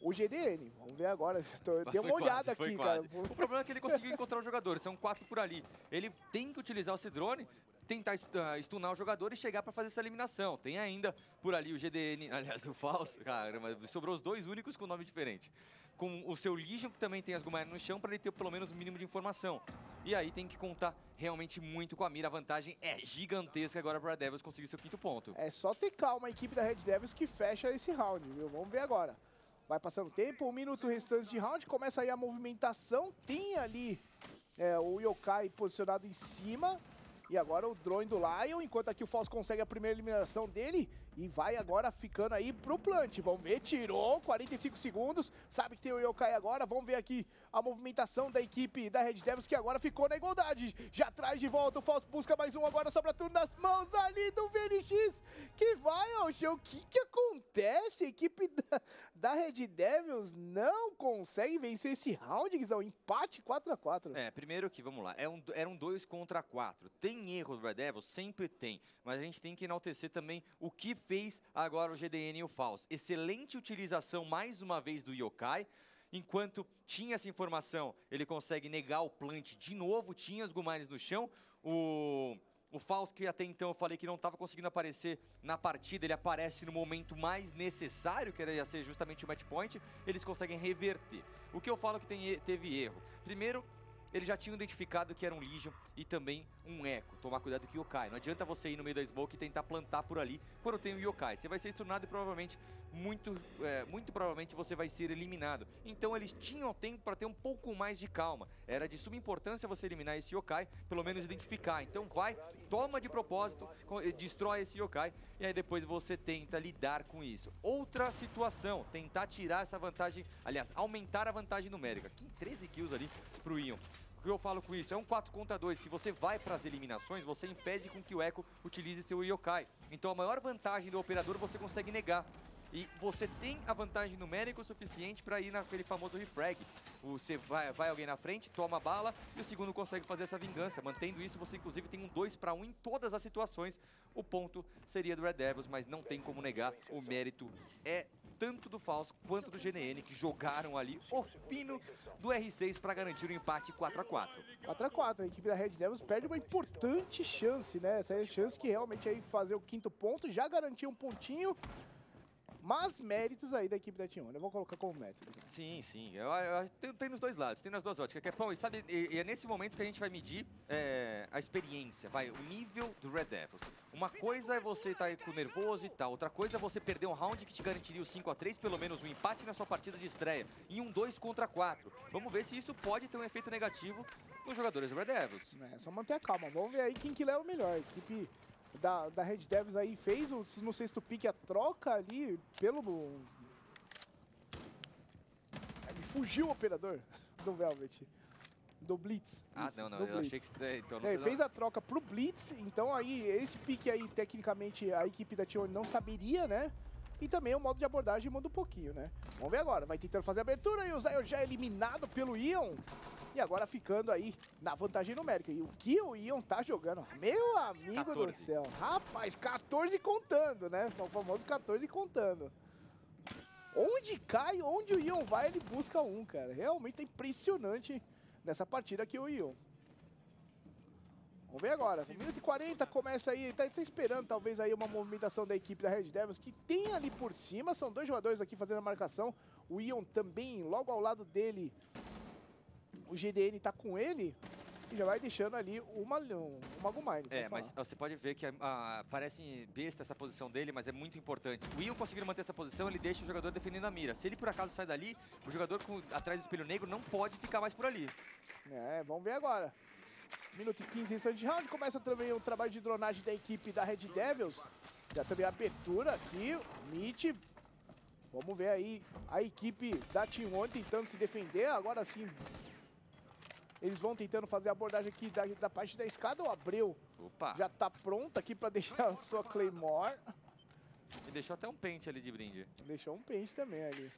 o GDN. Vamos ver agora. [LAUGHS] Deu uma olhada aqui, cara. O problema é que ele conseguiu encontrar o jogador. São quatro por ali. Ele tem que utilizar o drone, tentar ah, stunar o jogador e chegar para fazer essa eliminação. Tem ainda por ali o GDN, [LAUGHS] aliás, o falso. Caramba, sobrou os dois únicos com nome diferente. Com o seu Legion, que também tem as Gumaia no chão, para ele ter pelo menos o um mínimo de informação. E aí tem que contar realmente muito com a mira. A vantagem é gigantesca agora para a Devils conseguir seu quinto ponto. É só ter calma a equipe da Red Devils que fecha esse round, viu? Vamos ver agora. Vai passando o tempo, um minuto restante de round, começa aí a movimentação, tem ali é, o Yokai posicionado em cima, e agora o drone do Lion, enquanto aqui o Falso consegue a primeira eliminação dele, E vai agora ficando aí pro plant. Vamos ver, tirou 45 segundos. Sabe que tem o Yokai agora. Vamos ver aqui a movimentação da equipe da Red Devils, que agora ficou na igualdade. Já traz de volta o Falso, busca mais um agora, sobra tudo nas mãos ali do VNX, que vai ao chão. O que que acontece? A equipe da, da Red Devils não consegue vencer esse round, Guizão. Empate 4 a 4 É, primeiro que, vamos lá, é um, era um 2 contra 4. Tem erro do Red Devils? Sempre tem. Mas a gente tem que enaltecer também o que fez agora o GDN e o Faust. Excelente utilização, mais uma vez, do Yokai. Enquanto tinha essa informação, ele consegue negar o plant de novo, tinha os Gumanes no chão. O, o Faust, que até então eu falei que não estava conseguindo aparecer na partida, ele aparece no momento mais necessário, que ia ser justamente o match point, eles conseguem reverter. O que eu falo que tem, teve erro? Primeiro, eles já tinham identificado que era um Legion e também um Echo. Tomar cuidado com o Yokai. Não adianta você ir no meio da Smoke e tentar plantar por ali quando tem o Yokai. Você vai ser stunado e provavelmente, muito, é, muito provavelmente você vai ser eliminado. Então eles tinham tempo para ter um pouco mais de calma. Era de suma importância você eliminar esse Yokai, pelo menos identificar. Então vai, toma de propósito, destrói esse Yokai e aí depois você tenta lidar com isso. Outra situação, tentar tirar essa vantagem, aliás, aumentar a vantagem numérica. Que 13 kills ali pro Ion. O que eu falo com isso? É um 4 contra 2. Se você vai para as eliminações, você impede com que o Echo utilize seu Yokai. Então a maior vantagem do operador você consegue negar. E você tem a vantagem numérica o suficiente para ir naquele famoso refrag. Você vai, vai alguém na frente, toma a bala e o segundo consegue fazer essa vingança. Mantendo isso, você inclusive tem um 2 para 1 em todas as situações. O ponto seria do Red Devils, mas não tem como negar. O mérito é tanto do Falso quanto do GNN, que jogaram ali o fino do R6 para garantir o um empate 4 x 4 4 x 4 a equipe da Red Devils perde uma importante chance, né? Essa é a chance que realmente aí fazer o quinto ponto, já garantir um pontinho mas méritos aí da equipe da T1. Eu vou colocar como mérito. Sim, sim. Eu, eu, tem, tem nos dois lados, tem nas duas óticas. Que é, bom, e, sabe, e, e, é nesse momento que a gente vai medir é, a experiência, vai, o nível do Red Devils. Uma coisa é você estar tá nervoso e tal, outra coisa é você perder um round que te garantiria o 5x3, pelo menos um empate na sua partida de estreia, e um 2 contra 4. Vamos ver se isso pode ter um efeito negativo nos jogadores do Red Devils. É, só manter a calma. Vamos ver aí quem que leva o melhor. A equipe da, da Red Devils aí fez o, no sexto pique a troca ali pelo... Ele fugiu o operador [LAUGHS] do Velvet. Do Blitz. Ah, Isso, não, não, eu Blitz. achei que... É, então, não é, fez a troca pro Blitz, então aí esse pique aí, tecnicamente, a equipe da Tion não saberia, né? E também o modo de abordagem muda um pouquinho, né? Vamos ver agora. Vai tentando fazer a abertura e o Zion já é eliminado pelo Ion. E agora ficando aí na vantagem numérica. E o que o Ion tá jogando? Meu amigo 14. do céu. Rapaz, 14 contando, né? O famoso 14 contando. Onde cai, onde o Ion vai, ele busca um, cara. Realmente é impressionante nessa partida aqui o Ion. Vamos ver agora. 1 minuto e 40 começa aí. Tá, tá, esperando talvez aí uma movimentação da equipe da Red Devils que tem ali por cima. São dois jogadores aqui fazendo a marcação. O Ion também logo ao lado dele o GDN tá com ele e já vai deixando ali uma, uma Gumine. É, mas você pode ver que a, a, parece besta essa posição dele, mas é muito importante. O Ion conseguindo manter essa posição, ele deixa o jogador defendendo a mira. Se ele por acaso sai dali, o jogador com, atrás do espelho negro não pode ficar mais por ali. É, vamos ver agora. Minuto e 15 em de round. Começa também o trabalho de dronagem da equipe da Red Devils. Já também a abertura aqui. Mitch. Vamos ver aí a equipe da Team One tentando se defender. Agora sim, eles vão tentando fazer a abordagem aqui da, da parte da escada. O Abreu Opa. já tá pronto aqui para [LAUGHS] deixar a sua Claymore. E deixou até um pente ali de brinde. Deixou um pente também ali.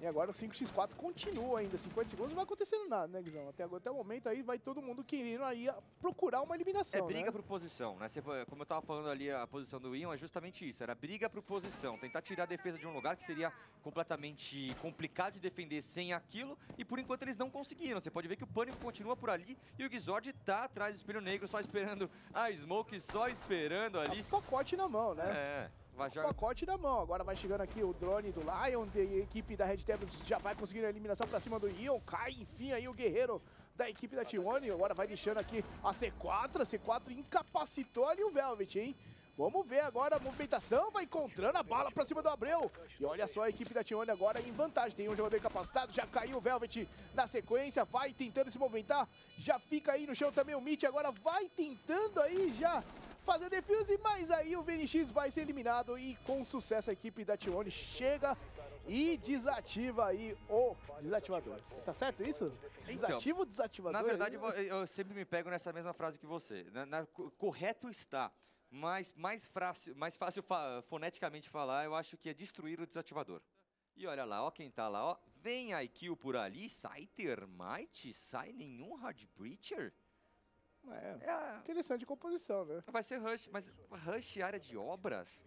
E agora o 5x4 continua ainda, 50 segundos, não vai acontecendo nada, né, Guizão? Até, até o momento aí vai todo mundo querendo aí procurar uma eliminação, É briga né? por posição, né? como eu tava falando ali, a posição do Ion é justamente isso, era briga por posição, tentar tirar a defesa de um lugar que seria completamente complicado de defender sem aquilo, e por enquanto eles não conseguiram. Você pode ver que o Pânico continua por ali, e o Gizord tá atrás do Espelho Negro, só esperando a Smoke, só esperando ali. Tá pacote na mão, né? É. Vai jogar... Pacote na mão. Agora vai chegando aqui o drone do Lion. A equipe da Red Devils já vai conseguindo a eliminação pra cima do Ion. Cai, enfim, aí o guerreiro da equipe da T1. Agora vai deixando aqui a C4. A C4 incapacitou ali o Velvet, hein? Vamos ver agora a movimentação, vai encontrando a bala pra cima do Abreu. E olha só a equipe da Tione agora em vantagem. Tem um jogador capacitado, já caiu o Velvet na sequência, vai tentando se movimentar. Já fica aí no chão também o Mitch, agora vai tentando aí já fazer defuse, mas aí o VNX vai ser eliminado e com sucesso a equipe da T1 chega e desativa aí o desativador. Tá certo isso? Desativa então, o desativador? Na verdade, aí? eu sempre me pego nessa mesma frase que você. Na, na, correto está, mas mais fácil, mais fácil fa foneticamente falar, eu acho que é destruir o desativador. E olha lá, ó quem tá lá, ó. Vem a kill por ali, sai Termite, sai nenhum Hard Breacher. É, é, interessante composição, né? Vai ser Rush, mas Rush área de obras?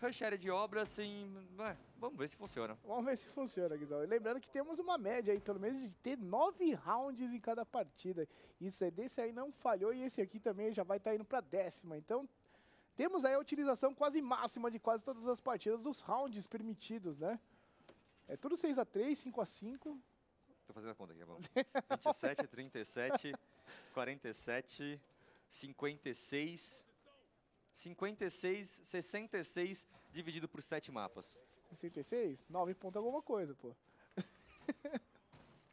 Rush área de obras, assim, é, vamos ver se funciona. Vamos ver se funciona, Guizão. lembrando que temos uma média aí, pelo menos, de ter nove rounds em cada partida. Isso é desse aí não falhou e esse aqui também já vai estar tá indo para décima. Então, temos aí a utilização quase máxima de quase todas as partidas dos rounds permitidos, né? É tudo 6x3, 5x5. Tô fazendo a conta aqui, é bom. 27, 37, 47, 56, 56, 66 dividido por 7 mapas. 66? 9 pontos alguma coisa, pô.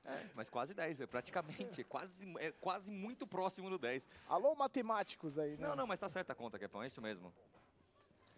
É, mas quase 10, é praticamente, é quase, é quase muito próximo do 10. Alô, matemáticos aí, né? Não, não, mas tá certa a conta, Kepão, é isso mesmo.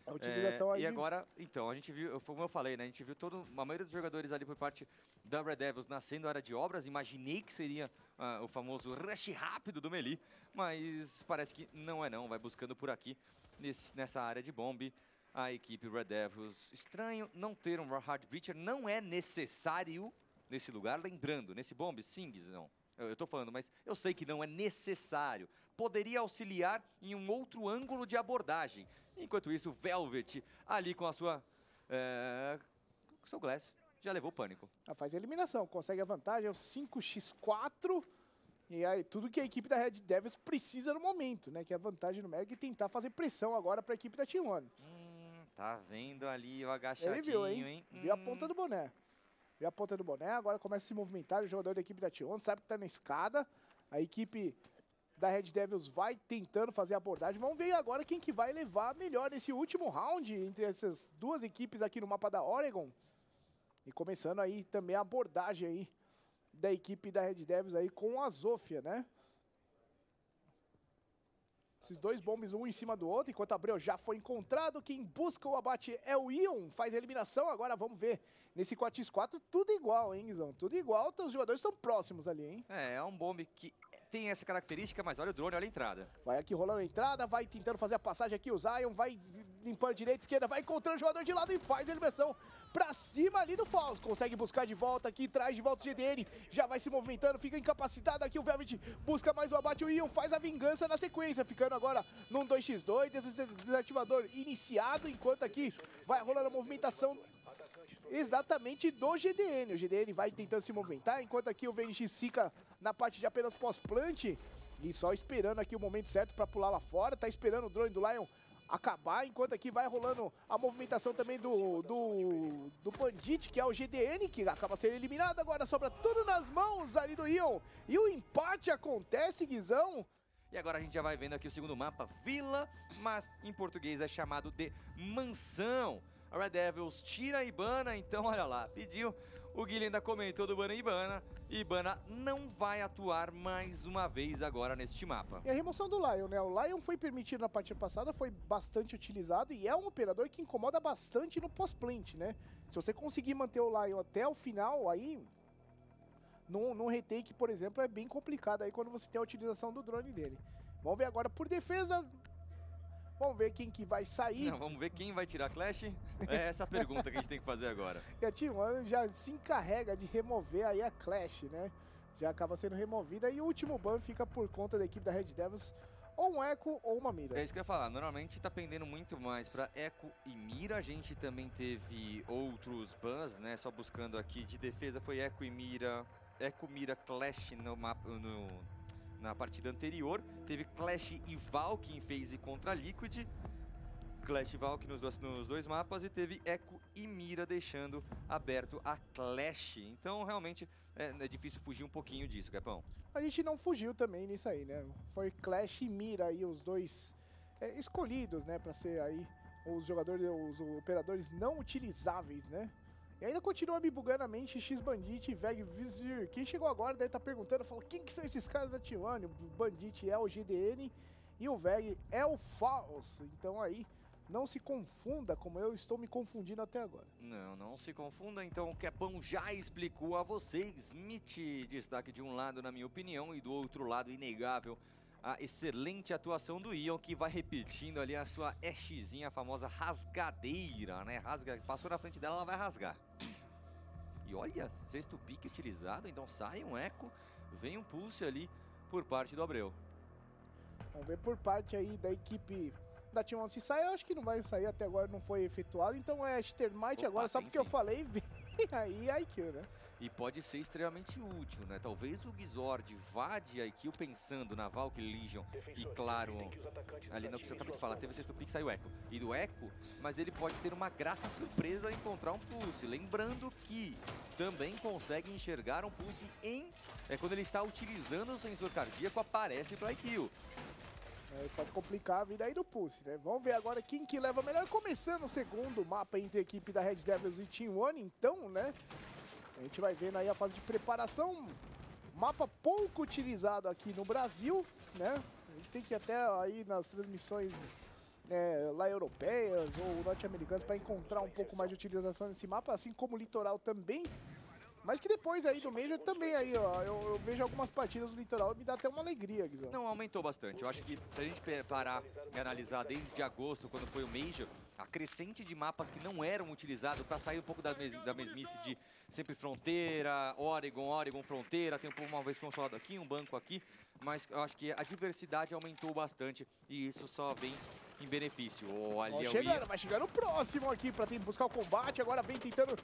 A utilização é, aí. E agora, então, a gente viu, como eu falei, né? A gente viu todo, a maioria dos jogadores ali por parte da Red Devils nascendo área de obras. Imaginei que seria uh, o famoso rush rápido do Melee, mas parece que não é não. Vai buscando por aqui, nesse, nessa área de bombe, a equipe Red Devils. Estranho não ter um Hard Breacher, não é necessário nesse lugar. Lembrando, nesse bombe, sim, não. Eu, eu tô falando, mas eu sei que não é necessário. Poderia auxiliar em um outro ângulo de abordagem. Enquanto isso, o Velvet ali com a sua... É, com o seu Glass já levou pânico. Ah, faz a eliminação, consegue a vantagem, é o 5x4. E aí, tudo que a equipe da Red Devils precisa no momento, né? Que é a vantagem numérica e tentar fazer pressão agora para a equipe da T1. Hum, tá vendo ali o agachadinho, Ele viu, hein? hein? Viu a ponta hum. do boné. Viu a ponta do boné, agora começa a se movimentar. O jogador da equipe da T1 sabe que tá na escada. A equipe da Red Devils vai tentando fazer a abordagem. Vamos ver agora quem que vai levar melhor nesse último round entre essas duas equipes aqui no mapa da Oregon. E começando aí também a abordagem aí da equipe da Red Devils aí com a Zofia, né? Esses dois bombes um em cima do outro, enquanto Abreu já foi encontrado. Quem busca o abate é o Ion, faz a eliminação. Agora vamos ver nesse 4x4, tudo igual, hein, Guizão? Tudo igual, então os jogadores estão próximos ali, hein? É, é um bombe que tem essa característica, mas olha o drone, olha a entrada. Vai aqui rolando a entrada, vai tentando fazer a passagem aqui, o Zion vai limpando direita, esquerda, vai encontrando o jogador de lado e faz a eliminação pra cima ali do Falls. Consegue buscar de volta aqui, traz de volta o GDN, já vai se movimentando, fica incapacitado aqui, o Velvet busca mais o abate, o Ion faz a vingança na sequência, ficando agora num 2x2, desativador iniciado, enquanto aqui vai rolando a movimentação exatamente do GDN. O GDN vai tentando se movimentar, enquanto aqui o VNX fica na parte de apenas pós-plant. E só esperando aqui o momento certo para pular lá fora. Tá esperando o drone do Lion acabar, enquanto aqui vai rolando a movimentação também do, do, do Bandit, que é o GDN, que acaba sendo eliminado. Agora sobra tudo nas mãos ali do Ion. E o empate acontece, Guizão. E agora a gente já vai vendo aqui o segundo mapa, Vila, mas em português é chamado de Mansão. A Red Devils tira a Ibana, então olha lá, pediu. O Guilherme ainda comentou do Bana Ibana. Ibana não vai atuar mais uma vez agora neste mapa. E a remoção do Lion, né? O Lion foi permitido na partida passada, foi bastante utilizado e é um operador que incomoda bastante no pós-plant, né? Se você conseguir manter o Lion até o final, aí num, num retake, por exemplo, é bem complicado aí quando você tem a utilização do drone dele. Vamos ver agora por defesa, Vamos ver quem que vai sair. Não, vamos ver quem vai tirar Clash. É essa a pergunta que a gente tem que fazer agora. E a T1 já se encarrega de remover aí a Clash, né? Já acaba sendo removida e o último ban fica por conta da equipe da Red Devils ou um Echo ou uma Mira. É isso que eu ia falar. Normalmente tá pendendo muito mais para Echo e Mira. A gente também teve outros bans, né? Só buscando aqui de defesa foi Echo e Mira. Echo, Mira, Clash no mapa, no, na partida anterior. Teve Clash e Valk em phase contra Liquid. Clash e Valk nos dois, nos dois mapas e teve Echo e Mira deixando aberto a Clash. Então, realmente, é, é difícil fugir um pouquinho disso, Capão. A gente não fugiu também nisso aí, né? Foi Clash e Mira aí os dois é, escolhidos, né? Pra ser aí os jogadores, os operadores não utilizáveis, né? Ainda continua me bugando a mente X-Bandit e Veg Vizir. Quem chegou agora deve estar tá perguntando, falou, quem que são esses caras da T1? O Bandit é o GDN e o VEG é o falso. Então aí não se confunda como eu estou me confundindo até agora. Não, não se confunda. Então o Kepão já explicou a vocês. Mitch destaque de um lado, na minha opinião, e do outro lado, inegável, a excelente atuação do Ion, que vai repetindo ali a sua Ashzinha, a famosa rasgadeira, né? Rasga, passou na frente dela, ela vai rasgar. E olha, sexto pique utilizado, então sai um eco, vem um pulse ali por parte do Abreu. Vamos ver por parte aí da equipe da Team se sai, eu acho que não vai sair até agora, não foi efetuado. Então é Termite agora, só porque sim. eu falei, [LAUGHS] vem [LAUGHS] aí IQ, né? E pode ser extremamente útil, né? Talvez o Gizord vá de IQ pensando na Valkyrie Legion e, claro, ali no que você acabou de falar, teve o sexto pick, saiu o Echo. E do Echo, mas ele pode ter uma grata surpresa encontrar um Pulse. Lembrando que também consegue enxergar um Pulse em... É quando ele está utilizando o sensor cardíaco, aparece para IQ. É, pode complicar a vida aí do Pulse, né? Vamos ver agora quem que leva melhor. Começando o segundo mapa entre a equipe da Red Devils e Team One, então, né? A gente vai vendo aí a fase de preparação. Mapa pouco utilizado aqui no Brasil, né? A gente tem que ir até aí nas transmissões é, lá europeias ou norte-americanas para encontrar um pouco mais de utilização desse mapa, assim como o litoral também. Mas que depois aí do Major também aí, ó, eu, eu, vejo algumas partidas do litoral e me dá até uma alegria, Guizão. Não, aumentou bastante. Eu acho que se a gente parar e analisar desde agosto, quando foi o Major, a crescente de mapas que não eram utilizados para sair um pouco da, mes da mesmice de sempre fronteira, Oregon, Oregon, fronteira, tem uma vez consolado aqui, um banco aqui, mas eu acho que a diversidade aumentou bastante e isso só vem em benefício. Oh, ali oh, chegando, vai chegando o próximo aqui para buscar o combate, agora vem tentando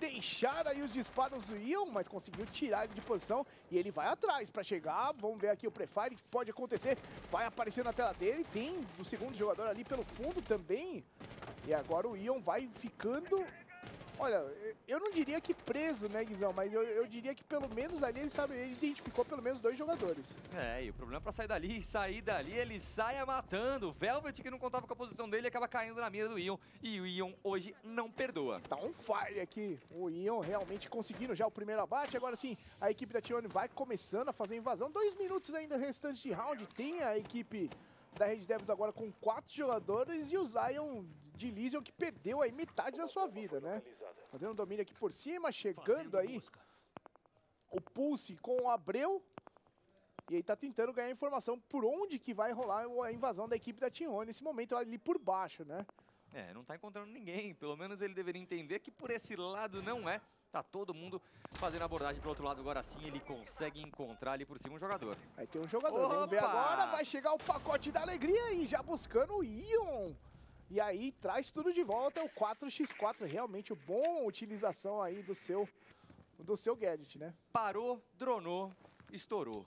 deixar aí os disparos do Ion, mas conseguiu tirar ele de posição e ele vai atrás para chegar. Vamos ver aqui o Prefire, pode acontecer. Vai aparecer na tela dele, tem o segundo jogador ali pelo fundo também. E agora o Ion vai ficando Olha, eu não diria que preso, né, Guizão? Mas eu, eu diria que pelo menos ali ele sabe, ele identificou pelo menos dois jogadores. É, e o problema é pra sair dali, sair dali, ele saia matando. O Velvet, que não contava com a posição dele, acaba caindo na mira do Ion. E o Ion hoje não perdoa. Tá um fire aqui. O Ion realmente conseguindo já o primeiro abate. Agora sim, a equipe da Tione vai começando a fazer a invasão. Dois minutos ainda restantes de round. Tem a equipe da Red Devils agora com quatro jogadores e o Zion de Legion que perdeu aí metade da sua vida, né? Fazendo domínio aqui por cima, chegando aí o Pulse com o Abreu. E aí tá tentando ganhar informação por onde que vai rolar a invasão da equipe da Team nesse momento ali por baixo, né? É, não tá encontrando ninguém. Pelo menos ele deveria entender que por esse lado não é. Tá todo mundo fazendo abordagem pro outro lado. Agora sim ele consegue encontrar ali por cima um jogador. Aí tem um jogador. Opa! Vamos ver agora. Vai chegar o pacote da alegria e já buscando o Ion. E aí traz tudo de volta, o 4x4, realmente bom utilização aí do seu, do seu gadget, né? Parou, dronou, estourou.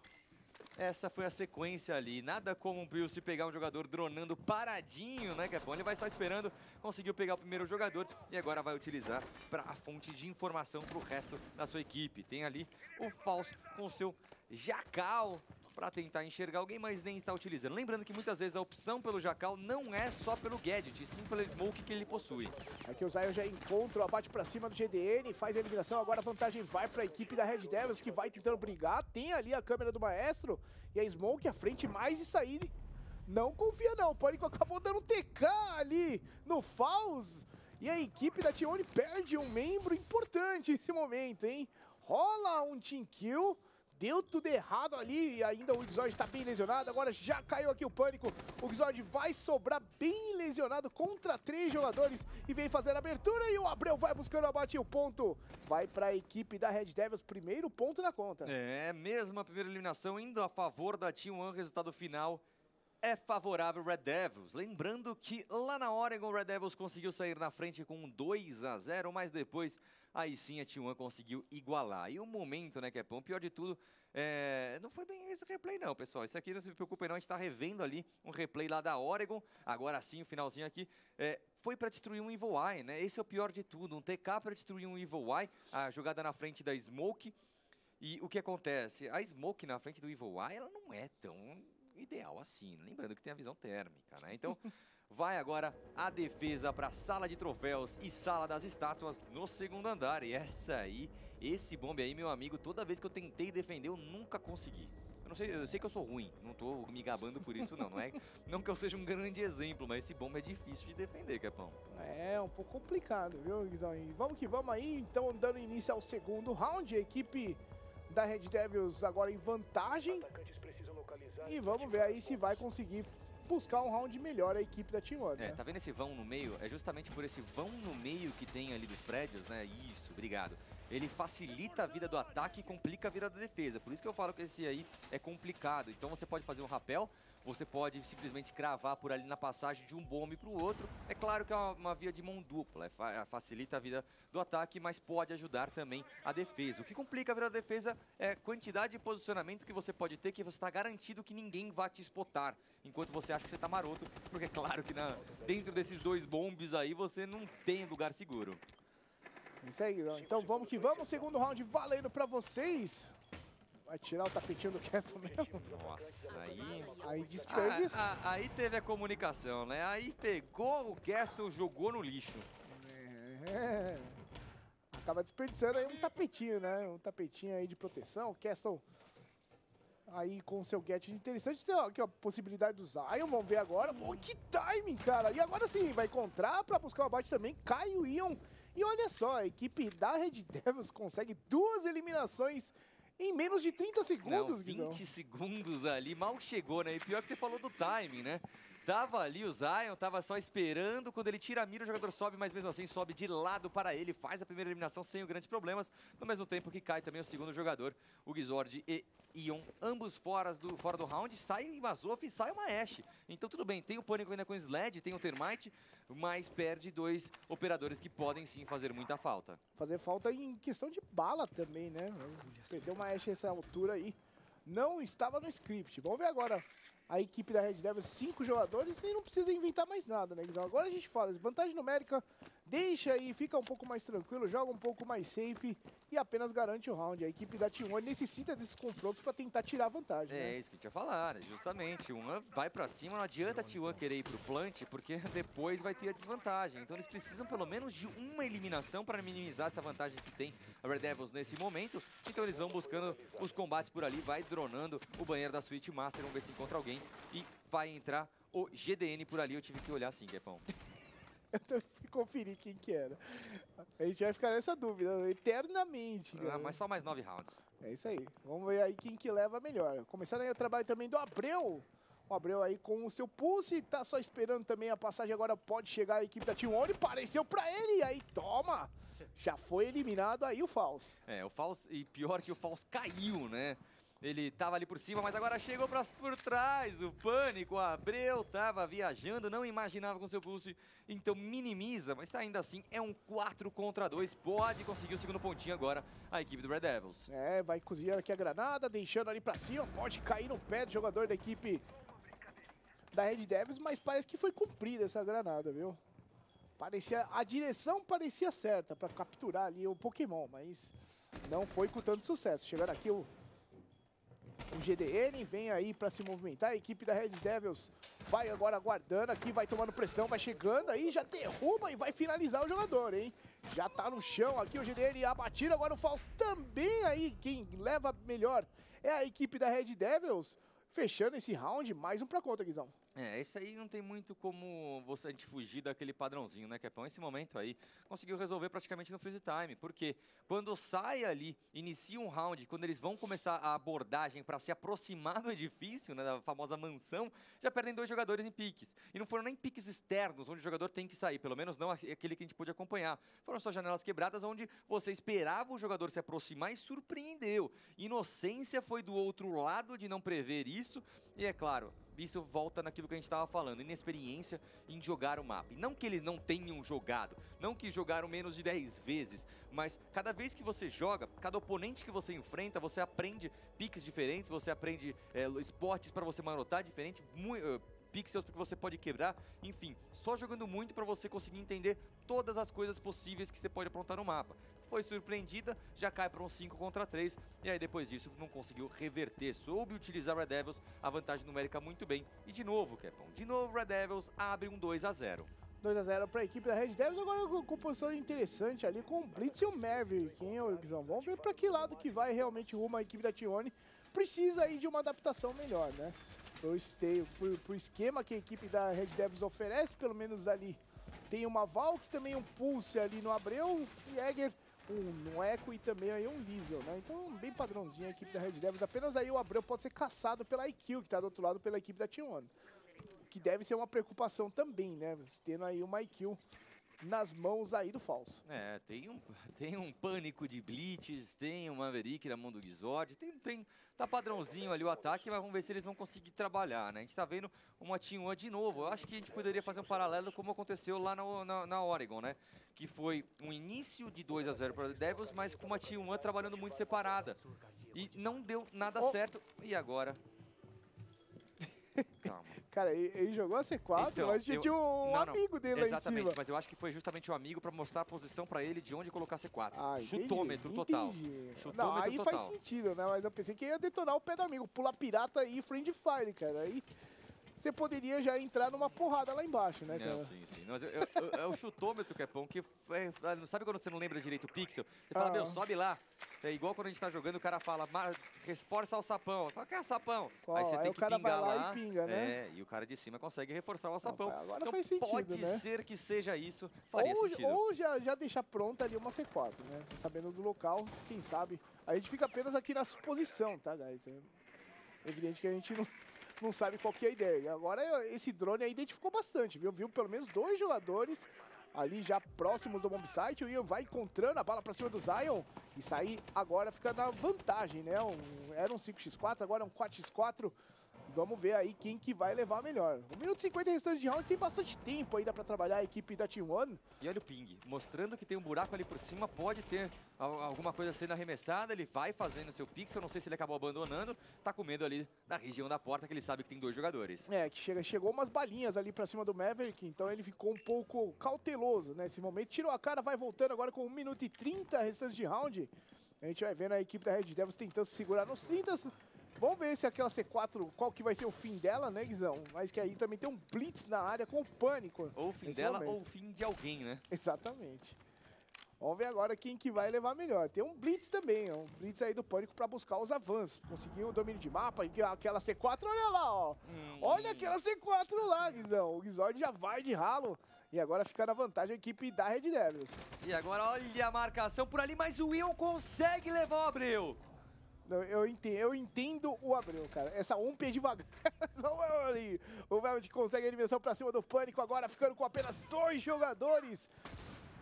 Essa foi a sequência ali. Nada como um Prio se pegar um jogador dronando paradinho, né, Capão? Ele vai só esperando, conseguiu pegar o primeiro jogador e agora vai utilizar para a fonte de informação para o resto da sua equipe. Tem ali o Falso com o seu Jacal para tentar enxergar alguém, mas nem está utilizando. Lembrando que muitas vezes a opção pelo Jacal não é só pelo gadget, sim pela smoke que ele possui. Aqui o Zion já encontra o abate para cima do GDN, faz a eliminação, agora a vantagem vai para a equipe da Red Devils, que vai tentando brigar, tem ali a câmera do Maestro, e a smoke à frente mais e sair... Não confia não, o Pânico acabou dando um TK ali no Faust, e a equipe da Tione perde um membro importante nesse momento, hein? Rola um team kill, deu tudo errado ali e ainda o Exord está bem lesionado. Agora já caiu aqui o pânico. O Exord vai sobrar bem lesionado contra três jogadores e vem fazer a abertura e o Abreu vai buscando abate o ponto. Vai para a equipe da Red Devils, primeiro ponto na conta. É, mesmo a primeira eliminação indo a favor da Team One, resultado final é favorável Red Devils. Lembrando que lá na Oregon, o Red Devils conseguiu sair na frente com um 2 a 0 mas depois aí sim a T1 conseguiu igualar. E o momento, né, que é pior de tudo, é... não foi bem esse replay não, pessoal. Isso aqui não se preocupe não, a gente está revendo ali um replay lá da Oregon, agora sim, o finalzinho aqui, é... foi para destruir um Evil Eye, né? Esse é o pior de tudo, um TK para destruir um Evil Eye, a jogada na frente da Smoke, e o que acontece? A Smoke na frente do Evil Eye, ela não é tão ideal assim. Lembrando que tem a visão térmica, né? Então, [LAUGHS] vai agora a defesa para a sala de troféus e sala das estátuas no segundo andar. E essa aí, esse bombe aí, meu amigo, toda vez que eu tentei defender, eu nunca consegui. Eu não sei, eu sei que eu sou ruim, não tô me gabando por isso não, não é? [LAUGHS] Não que eu seja um grande exemplo, mas esse bomba é difícil de defender, Capão. É, um pouco complicado, viu, Guizão? E vamos que vamos aí, então, dando início ao segundo round, a equipe da Red Devils agora em vantagem. E vamos ver aí se vai conseguir buscar um round melhor a equipe da Team One. É, né? tá vendo esse vão no meio? É justamente por esse vão no meio que tem ali dos prédios, né? Isso, obrigado. Ele facilita a vida do ataque e complica a vida da defesa. Por isso que eu falo que esse aí é complicado. Então você pode fazer um rapel, você pode simplesmente cravar por ali na passagem de um bombe para o outro. É claro que é uma, uma via de mão dupla, é fa facilita a vida do ataque, mas pode ajudar também a defesa. O que complica a vida da defesa é a quantidade de posicionamento que você pode ter, que você está garantido que ninguém vai te spotar, enquanto você acha que você está maroto, porque é claro que na, dentro desses dois bombes aí você não tem lugar seguro. Isso aí. Então vamos que vamos, segundo round valendo pra vocês. Vai tirar o tapetinho do Castle mesmo? Nossa, aí... Aí desperdiça. Ah, ah, aí teve a comunicação, né? Aí pegou o Castle, jogou no lixo. É. Acaba desperdiçando aí um tapetinho, né? Um tapetinho aí de proteção. O Castle aí com o seu gadget interessante. Tem aqui, ó, possibilidade do Zion. Vamos ver agora. Oh, que timing, cara! E agora sim, vai encontrar pra buscar o abate também. Cai o Ion. E olha só, a equipe da Red Devils consegue duas eliminações em menos de 30 segundos, Não, 20 Guizão. segundos ali, mal chegou, né? E pior que você falou do timing, né? Tava ali o Zion, tava só esperando. Quando ele tira a mira, o jogador sobe, mas mesmo assim sobe de lado para ele. Faz a primeira eliminação sem grandes problemas. No mesmo tempo que cai também o segundo jogador, o Gizord e Ion. Ambos fora do, fora do round. Sai o Mazoff e sai o Maesh. Então tudo bem, tem o Pânico ainda com o Sled, tem o Termite, mas perde dois operadores que podem sim fazer muita falta. Fazer falta em questão de bala também, né? Perdeu uma Ashe essa altura aí. Não estava no script. Vamos ver agora a equipe da Red Devils, cinco jogadores e não precisa inventar mais nada, né, Guizão? Agora a gente fala, vantagem numérica, deixa aí, fica um pouco mais tranquilo, joga um pouco mais safe e apenas garante o round. A equipe da T1 necessita desses confrontos para tentar tirar a vantagem, É né? isso que a gente ia falar, né? justamente. Uma vai pra cima, não adianta a T1 querer ir pro plant, porque [LAUGHS] depois vai ter a desvantagem. Então eles precisam pelo menos de uma eliminação para minimizar essa vantagem que tem a Red Devils nesse momento. Então eles vão buscando os combates por ali, vai dronando o banheiro da Switch Master, vamos ver se encontra alguém. E vai entrar o GDN por ali, eu tive que olhar assim, Guepão. [LAUGHS] [LAUGHS] Eu também fui conferir quem que era. A gente vai ficar nessa dúvida eternamente. Ah, mas só mais nove rounds. É isso aí. Vamos ver aí quem que leva melhor. Começando aí o trabalho também do Abreu. O Abreu aí com o seu pulse, tá só esperando também a passagem. Agora pode chegar a equipe da Team One. Pareceu pra ele. Aí toma! Já foi eliminado aí o Falso. É, o Faust, e pior que o Faust caiu, né? Ele tava ali por cima, mas agora chegou pra, por trás. O pânico, Abreu tava viajando, não imaginava com seu pulse, então minimiza, mas tá ainda assim, é um 4 contra 2. Pode conseguir o segundo pontinho agora, a equipe do Red Devils. É, vai cozinhar aqui a granada, deixando ali pra cima. Pode cair no pé do jogador da equipe da Red Devils, mas parece que foi cumprida essa granada, viu? Parecia, a direção parecia certa pra capturar ali o Pokémon, mas não foi com tanto sucesso. Chegando aqui o, o GDN, vem aí pra se movimentar. A equipe da Red Devils vai agora aguardando aqui, vai tomando pressão, vai chegando aí, já derruba e vai finalizar o jogador, hein? Já tá no chão aqui o GDN abatido, agora o Faust também aí, quem leva melhor é a equipe da Red Devils. Fechando esse round, mais um pra conta, Guizão. É, esse aí não tem muito como você, a gente fugir daquele padrãozinho, né, Capão? Esse momento aí conseguiu resolver praticamente no freeze time, porque quando sai ali, inicia um round, quando eles vão começar a abordagem para se aproximar do edifício, né, da famosa mansão, já perdem dois jogadores em piques. E não foram nem piques externos, onde o jogador tem que sair, pelo menos não aquele que a gente pôde acompanhar. Foram só janelas quebradas, onde você esperava o jogador se aproximar e surpreendeu. Inocência foi do outro lado de não prever isso, e é claro, isso volta naquilo que a gente estava falando, inexperiência em jogar o mapa. E não que eles não tenham jogado, não que jogaram menos de 10 vezes, mas cada vez que você joga, cada oponente que você enfrenta, você aprende piques diferentes, você aprende é, esportes para você marotar diferente, muito, uh, pixels que você pode quebrar, enfim, só jogando muito para você conseguir entender todas as coisas possíveis que você pode aprontar no mapa. Foi surpreendida, já cai para um 5 contra 3, e aí depois disso não conseguiu reverter, soube utilizar Red Devils, a vantagem numérica muito bem. E de novo, Capão, de novo Red Devils abre um 2 a 0 2 a 0 para a equipe da Red Devils. Agora com composição interessante ali com o Blitz e o Maverick, hein, Guizão? Vamos ver para que lado que vai realmente rumo a equipe da Tione. precisa aí de uma adaptação melhor, né? Pro, esteio, pro, pro esquema que a equipe da Red Devils oferece, pelo menos ali tem uma Valk, também um Pulse ali no Abreu, Jäger, um, Echo e também aí um Liesel, né? Então, bem padrãozinho a equipe da Red Devils. Apenas aí o Abreu pode ser caçado pela IQ, que está do outro lado pela equipe da T1. Que deve ser uma preocupação também, né? Tendo aí uma IQ nas mãos aí do falso. É, tem um, tem um pânico de blitz, tem um Maverick na mão do Gizord, tem, tem, tá padrãozinho ali o ataque, mas vamos ver se eles vão conseguir trabalhar, né? A gente tá vendo uma Team One de novo, eu acho que a gente poderia fazer um paralelo como aconteceu lá no, na, na Oregon, né? Que foi um início de 2 a 0 para o Devils, mas com uma Team One trabalhando muito separada. E não deu nada oh. certo, e agora [LAUGHS] Calma. Cara, ele, jogou a C4, então, mas tinha, eu, um não, amigo dele lá em cima. Exatamente, mas eu acho que foi justamente o amigo para mostrar a posição para ele de onde colocar C4. Ah, Chutômetro entendi, total. Entendi. Chutômetro não, aí total. faz sentido, né? Mas eu pensei que ia detonar o pé do amigo, pular pirata e friend fire, cara. Aí você poderia já entrar numa porrada lá embaixo, né, cara? sim, sim. Mas eu, eu, é o chutômetro que é bom, que é, sabe quando você não lembra direito o pixel? Você fala, ah. meu, sobe lá. É igual quando a gente tá jogando, o cara fala, reforça o sapão. Fala, que é sapão? Qual? Aí você Aí tem que pingar lá. lá e pinga, né? É, e o cara de cima consegue reforçar o sapão. Não, agora então, faz sentido, pode né? ser que seja isso, faria ou, sentido. Ou já, já deixar pronta ali uma C4, né? Sabendo do local, quem sabe. A gente fica apenas aqui na suposição, tá, guys? É evidente que a gente não não sabe qual que é a ideia. Agora esse drone aí identificou bastante, viu? Viu pelo menos dois jogadores ali já próximos do bomb site. O Ian vai encontrando a bala para cima do Zion e sair agora fica na vantagem, né? Um, era um 5x4, agora é um 4x4. Vamos ver aí quem que vai levar melhor. 1 minuto e 50 restantes de round, tem bastante tempo ainda para trabalhar a equipe da Team One. E olha o ping, mostrando que tem um buraco ali por cima, pode ter alguma coisa sendo arremessada, ele vai fazendo seu pixel, não sei se ele acabou abandonando, tá com medo ali da região da porta, que ele sabe que tem dois jogadores. É, que chega, chegou umas balinhas ali para cima do Maverick, então ele ficou um pouco cauteloso nesse momento. Tirou a cara, vai voltando agora com 1 minuto e 30 restantes de round. A gente vai vendo a equipe da Red Devils tentando se segurar nos 30, Vamos ver se aquela C4, qual que vai ser o fim dela, né, Guizão? Mas que aí também tem um blitz na área com o pânico. Ou o fim dela momento. ou o fim de alguém, né? Exatamente. Vamos ver agora quem que vai levar melhor. Tem um blitz também, um blitz aí do Pânico para buscar os avanços. Conseguiu o domínio de mapa e aquela C4, olha lá, ó. Hum. Olha aquela C4 lá, Guizão. O Guizord já vai de ralo. E agora fica na vantagem a equipe da Red Devils. E agora olha a marcação por ali, mas o Will consegue levar o Abreu. Eu entendo, eu entendo o Abreu, cara. Essa ump é devagar. o Velvet consegue a eliminação pra cima do Pânico agora, ficando com apenas dois jogadores.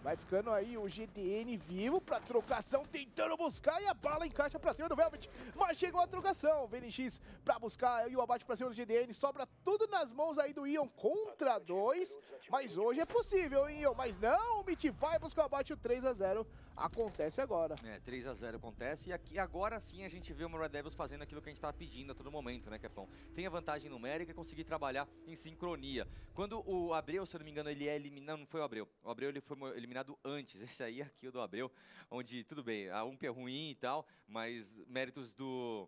Vai ficando aí o GDN vivo pra trocação, tentando buscar e a bala encaixa pra cima do Velvet. Mas chegou a trocação. VNX pra buscar e o abate pra cima do GDN. Sobra tudo nas mãos aí do Ion contra dois. Mas hoje é possível, Ion. Mas não, o Mitch vai buscar o abate. O 3x0 acontece agora. É, 3x0 acontece. E aqui, agora sim a gente vê o Red Devils fazendo aquilo que a gente tava pedindo a todo momento, né, Capão? Tem a vantagem numérica e conseguir trabalhar em sincronia. Quando o Abreu, se eu não me engano, ele é eliminado. Não, foi o Abreu. O Abreu ele foi eliminado antes. [LAUGHS] Esse aí é aqui o do Abreu, onde, tudo bem, a UMP é ruim e tal, mas méritos do,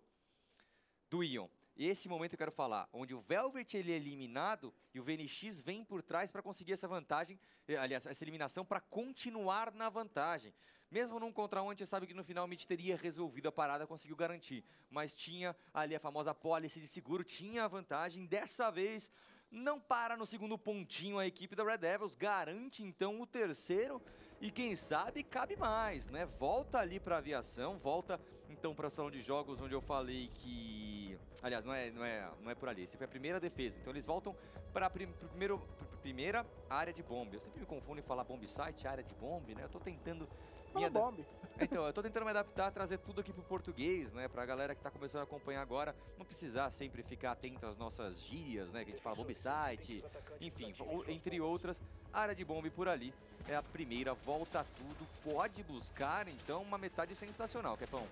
do Ion. Esse momento eu quero falar, onde o Velvet ele é eliminado e o VNX vem por trás para conseguir essa vantagem, eh, aliás, essa eliminação para continuar na vantagem. Mesmo num contra um, a gente sabe que no final o Mitch teria resolvido a parada, conseguiu garantir. Mas tinha ali a famosa policy de seguro, tinha a vantagem. Dessa vez, não para no segundo pontinho a equipe da Red Devils, garante então o terceiro e quem sabe cabe mais, né? Volta ali para aviação, volta então para a salão de jogos onde eu falei que, aliás, não é, não é, não é por ali. Essa foi a primeira defesa. Então eles voltam para a prim, primeiro, primeira área de bomba. Eu sempre me confundo em falar bomb site, área de bomb, né? Eu tô tentando me bomb. [LAUGHS] Então, eu tô tentando me adaptar, trazer tudo aqui pro português, né? Pra galera que tá começando a acompanhar agora, não precisar sempre ficar atento às nossas gírias, né? Que a gente fala bomb site, enfim, entre outras. Área de bombe por ali é a primeira, volta tudo, pode buscar, então, uma metade sensacional, Kepão.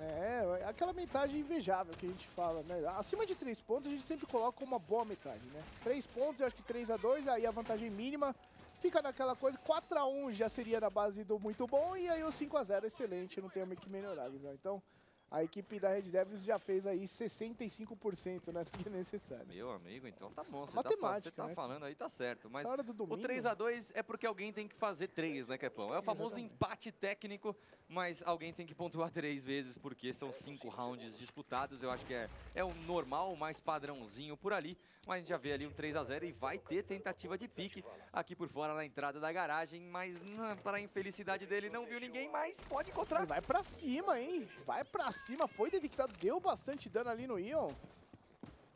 É, aquela metade invejável que a gente fala, né? Acima de três pontos a gente sempre coloca uma boa metade, né? Três pontos, eu acho que 3 a 2 aí a vantagem mínima fica naquela coisa, 4x1 já seria na base do muito bom, e aí o 5x0 excelente, não tem o que melhorar, Guizão. Então, a equipe da Red Devils já fez aí 65% né, do que é necessário. Meu amigo, então tá bom. Você Matemática, tá, você tá né? falando aí, tá certo. Mas domingo, o 3x2 é porque alguém tem que fazer 3, né, Capão? É o famoso Exatamente. empate técnico, mas alguém tem que pontuar três vezes, porque são cinco rounds disputados. Eu acho que é, é o normal, o mais padrãozinho por ali. Mas a gente já vê ali um 3x0 e vai ter tentativa de pique aqui por fora na entrada da garagem. Mas, na- para a infelicidade dele, não viu ninguém mais. Pode encontrar. Ele vai pra cima, hein? Vai pra cima, foi detectado, deu bastante dano ali no Ion.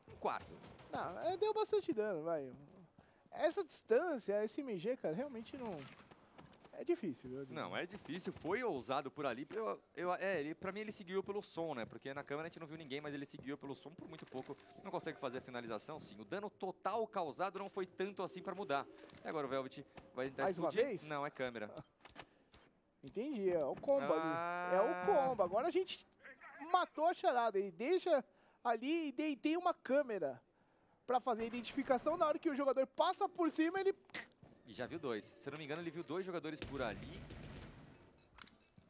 Um quarto. Não, é, deu bastante dano, vai. Essa distância, esse MG, cara, realmente não... É difícil, viu? Não, é difícil, foi ousado por ali. Eu, eu, é, ele, pra mim ele seguiu pelo som, né? Porque na câmera a gente não viu ninguém, mas ele seguiu pelo som por muito pouco. Não consegue fazer a finalização, sim. O dano total causado não foi tanto assim pra mudar. E agora o Velvet vai tentar Mais uma explodir? vez? Não, é câmera. [LAUGHS] Entendi, é o combo Ah. ali. É o combo. Agora a gente matou a charada. Ele deixa ali e tem- tem uma câmera pra fazer a identificação. Na hora que o jogador passa por cima, ele... E já viu dois. Se eu não me engano, ele viu dois jogadores por ali.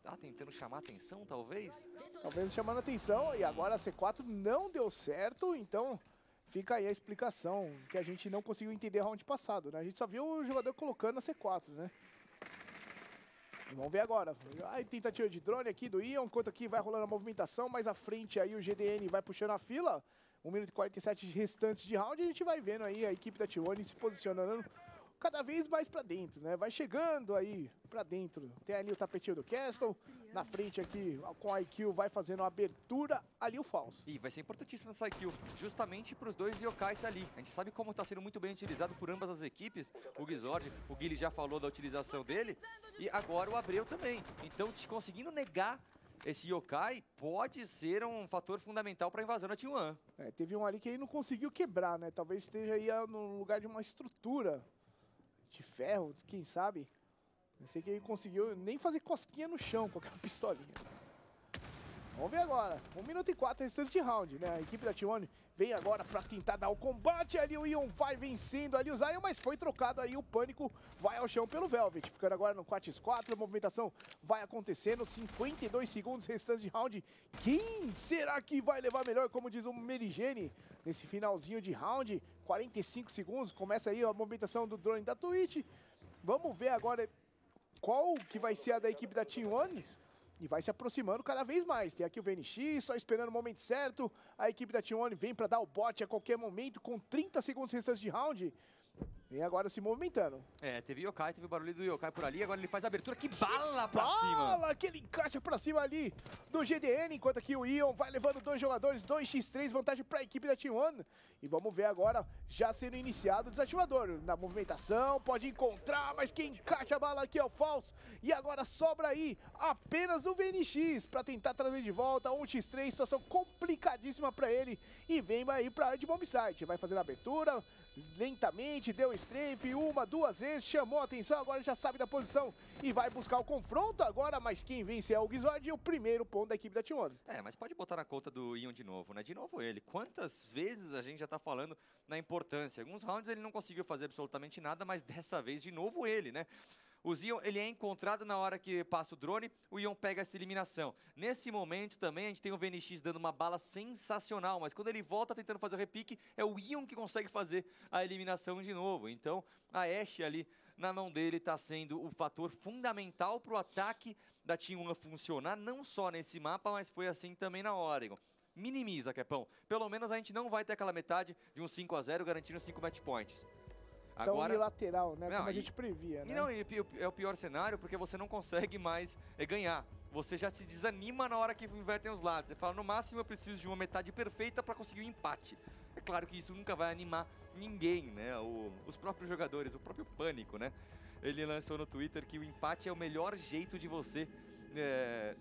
Tá tentando chamar atenção, talvez? Talvez chamando atenção. E agora a C4 não deu certo, então... Fica aí a explicação, que a gente não conseguiu entender round passado, né? A gente só viu o jogador colocando a C4, né? Vamos ver agora. Aí tentativa de drone aqui do Ion, enquanto aqui vai rolando a movimentação, mais à frente aí o GDN vai puxando a fila. 1 minuto e 47 restantes de round, a gente vai vendo aí a equipe da T1 se posicionando cada vez mais pra dentro, né? Vai chegando aí pra dentro. Tem ali o tapetinho do Castle, na frente aqui com a IQ vai fazendo a abertura, ali o falso. E vai ser importantíssimo essa kill, justamente para os dois yokais ali. A gente sabe como está sendo muito bem utilizado por ambas as equipes. O Gizord, o Guile já falou da utilização dele, e agora o Abreu também. Então, te conseguindo negar esse yokai pode ser um fator fundamental para a invasão da T1. É, teve um ali que ele não conseguiu quebrar, né? Talvez esteja aí ah, no lugar de uma estrutura de ferro, quem sabe. Eu sei que ele conseguiu nem fazer cosquinha no chão com aquela [LAUGHS] pistolinha. Vamos ver agora. 1 minuto e 4 restantes de round, né? A equipe da T1 vem agora pra tentar dar o combate. Ali o Ion vai vencendo ali o Zion, mas foi trocado aí o pânico. Vai ao chão pelo Velvet. Ficando agora no 4x4. A movimentação vai acontecendo. 52 segundos restantes de round. Quem será que vai levar melhor, como diz o Merigene, nesse finalzinho de round? 45 segundos. Começa aí a movimentação do drone da Twitch. Vamos ver agora qual que vai ser a da equipe da T1 e vai se aproximando cada vez mais. Tem aqui o VNX, só esperando o momento certo. A equipe da T1 vem para dar o bote a qualquer momento, com 30 segundos restantes de round. Vem agora se movimentando. É, teve yokai, teve o barulho do yokai por ali, agora ele faz a abertura, que bala pra cima! Bala, que ele encaixa pra cima ali do GDN, enquanto aqui o Ion vai levando dois jogadores, 2x3, vantagem pra equipe da T1. E vamos ver agora, já sendo iniciado o desativador. Na movimentação, pode encontrar, mas quem encaixa a bala aqui é o Falso. E agora sobra aí apenas o VNX pra tentar trazer de volta 1x3, situação complicadíssima pra ele. E vem aí pra área de bomb site. Vai fazendo a abertura, lentamente, deu strafe, uma, duas vezes, chamou a atenção, agora já sabe da posição e vai buscar o confronto agora, mas quem vence é o Gizord e o primeiro ponto da equipe da T1. É, mas pode botar na conta do Ion de novo, né? De novo ele. Quantas vezes a gente já tá falando na importância? Alguns rounds ele não conseguiu fazer absolutamente nada, mas dessa vez de novo ele, né? O Zion, ele é encontrado na hora que passa o drone, o Ion pega essa eliminação. Nesse momento também a gente tem o VNX dando uma bala sensacional, mas quando ele volta tentando fazer o repique, é o Ion que consegue fazer a eliminação de novo. Então, a Ashe ali na mão dele está sendo o fator fundamental para o ataque da Team 1 funcionar, não só nesse mapa, mas foi assim também na Oregon. Minimiza, Capão. Pelo menos a gente não vai ter aquela metade de um 5 a 0 garantindo 5 match points. Então unilateral, né? Não, Como a gente previa, E né? não, e é o pior cenário porque você não consegue mais eh, ganhar. Você já se desanima na hora que invertem os lados. Você fala, no máximo eu preciso de uma metade perfeita para conseguir um empate. É claro que isso nunca vai animar ninguém, né? O- os próprios jogadores, o próprio Pânico, né? Ele lançou no Twitter que o empate é o melhor jeito de você eh,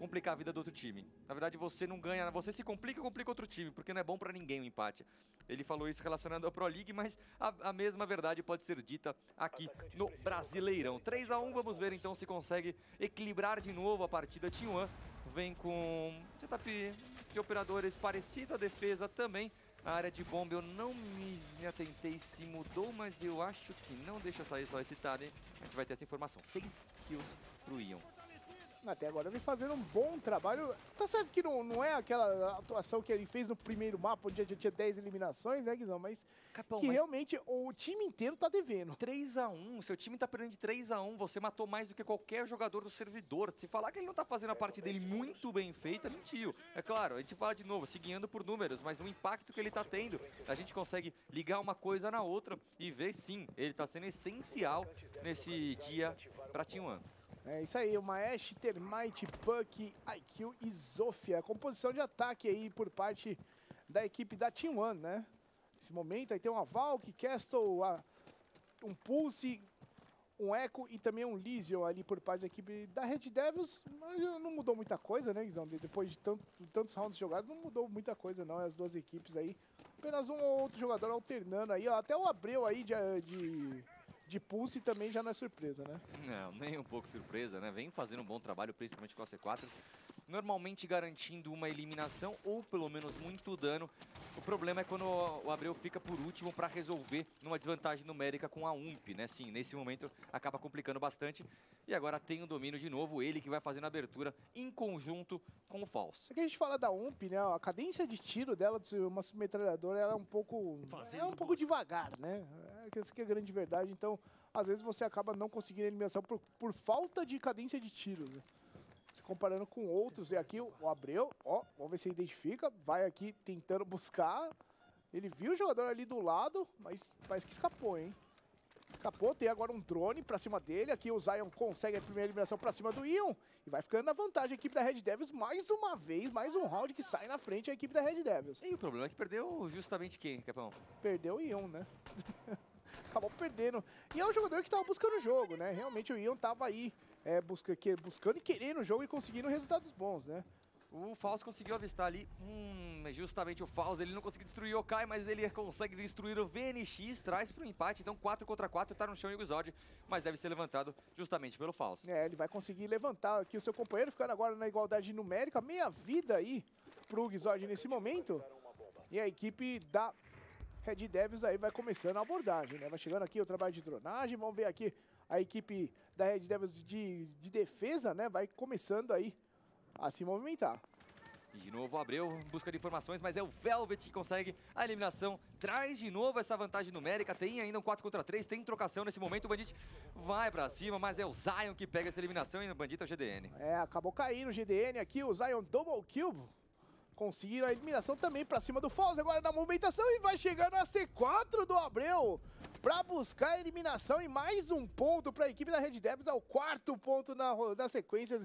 complicar a vida do outro time. Na verdade, você não ganha, você se complica, complica outro time, porque não é bom para ninguém o empate. Ele falou isso relacionado ao Pro League, mas a, a mesma verdade pode ser dita aqui no Brasileirão. 3 a 1 vamos ver então se consegue equilibrar de novo a partida. T1 vem com setup de operadores parecido, a defesa também. A área de bomba eu não me, me atentei se mudou, mas eu acho que não. Deixa sair só esse tab. A gente vai ter essa informação. 6 kills pro Ion. Até agora vem fazendo um bom trabalho. Tá certo que não, não é aquela atuação que ele fez no primeiro mapa, onde já tinha 10 eliminações, né, Guizão? Mas Capão, que mas realmente o time inteiro tá devendo. 3x1, seu time tá perdendo de 3x1, você matou mais do que qualquer jogador do servidor. Se falar que ele não tá fazendo a parte dele muito bem feita, mentiu. É claro, a gente fala de novo, seguindo por números, mas no impacto que ele tá tendo, a gente consegue ligar uma coisa na outra e ver sim, ele tá sendo essencial nesse dia pra Team One. É isso aí, uma Ash, Termite, Puck, IQ e Zofia. Composição de ataque aí por parte da equipe da Team One, né? Nesse momento aí tem uma Valk, Castle, um Pulse, um Echo e também um Lysion ali por parte da equipe da Red Devils. Não mudou muita coisa, né, Guizão? Depois de tanto, tantos rounds jogados, não mudou muita coisa não, as duas equipes aí. Apenas um ou outro jogador alternando aí, ó. Até o Abreu aí de, de de Pulse também já não é surpresa, né? Não, nem um pouco surpresa, né? Vem fazendo um bom trabalho, principalmente com a C4. Normalmente garantindo uma eliminação ou pelo menos muito dano. O problema é quando o Abreu fica por último para resolver numa desvantagem numérica com a UMP, né? Sim, nesse momento acaba complicando bastante. E agora tem o domínio de novo, ele que vai fazendo a abertura em conjunto com o Falso. É que a gente fala da UMP, né? A cadência de tiro dela, de uma submetralhadora, ela é um pouco, é um pouco devagar, né? Essa que é a grande verdade. Então, às vezes você acaba não conseguindo a eliminação por, por falta de cadência de tiros. Né? Se comparando com outros, e aqui o Abreu, ó, vamos ver se identifica, vai aqui tentando buscar. Ele viu o jogador ali do lado, mas parece que escapou, hein? Escapou, tem agora um drone pra cima dele. Aqui o Zion consegue a primeira eliminação pra cima do Ion. E vai ficando na vantagem a equipe da Red Devils mais uma vez, mais um round que sai na frente a equipe da Red Devils. E o problema é que perdeu justamente quem, Capão? Perdeu o Ion, né? [LAUGHS] acabou perdendo. E é um jogador que estava buscando o jogo, né? Realmente o Ion estava aí é, busca, que, buscando e querendo o jogo e conseguindo resultados bons, né? O Faust conseguiu avistar ali, hum, justamente o Faust, ele não conseguiu destruir o Kai, mas ele consegue destruir o VNX, traz para o empate, então 4 contra 4, tá no chão o Guzod, mas deve ser levantado justamente pelo Faust. É, ele vai conseguir levantar aqui o seu companheiro, ficando agora na igualdade numérica, meia vida aí pro Guzod nesse momento. E a equipe da Red Devils aí vai começando a abordagem, né? Vai chegando aqui o trabalho de dronagem, vamos ver aqui a equipe da Red Devils de, de defesa, né? Vai começando aí a se movimentar. E de novo o Abreu busca de informações, mas é o Velvet que consegue a eliminação. Traz de novo essa vantagem numérica, tem ainda um 4 contra 3, tem trocação nesse momento. O Bandit vai pra cima, mas é o Zion que pega essa eliminação e o Bandit é o GDN. É, acabou caindo o GDN aqui, o Zion double kill conseguiram a eliminação também para cima do Falls. Agora na movimentação e vai chegando a C4 do Abreu para buscar a eliminação e mais um ponto para a equipe da Red Devils. É o quarto ponto na, na sequência.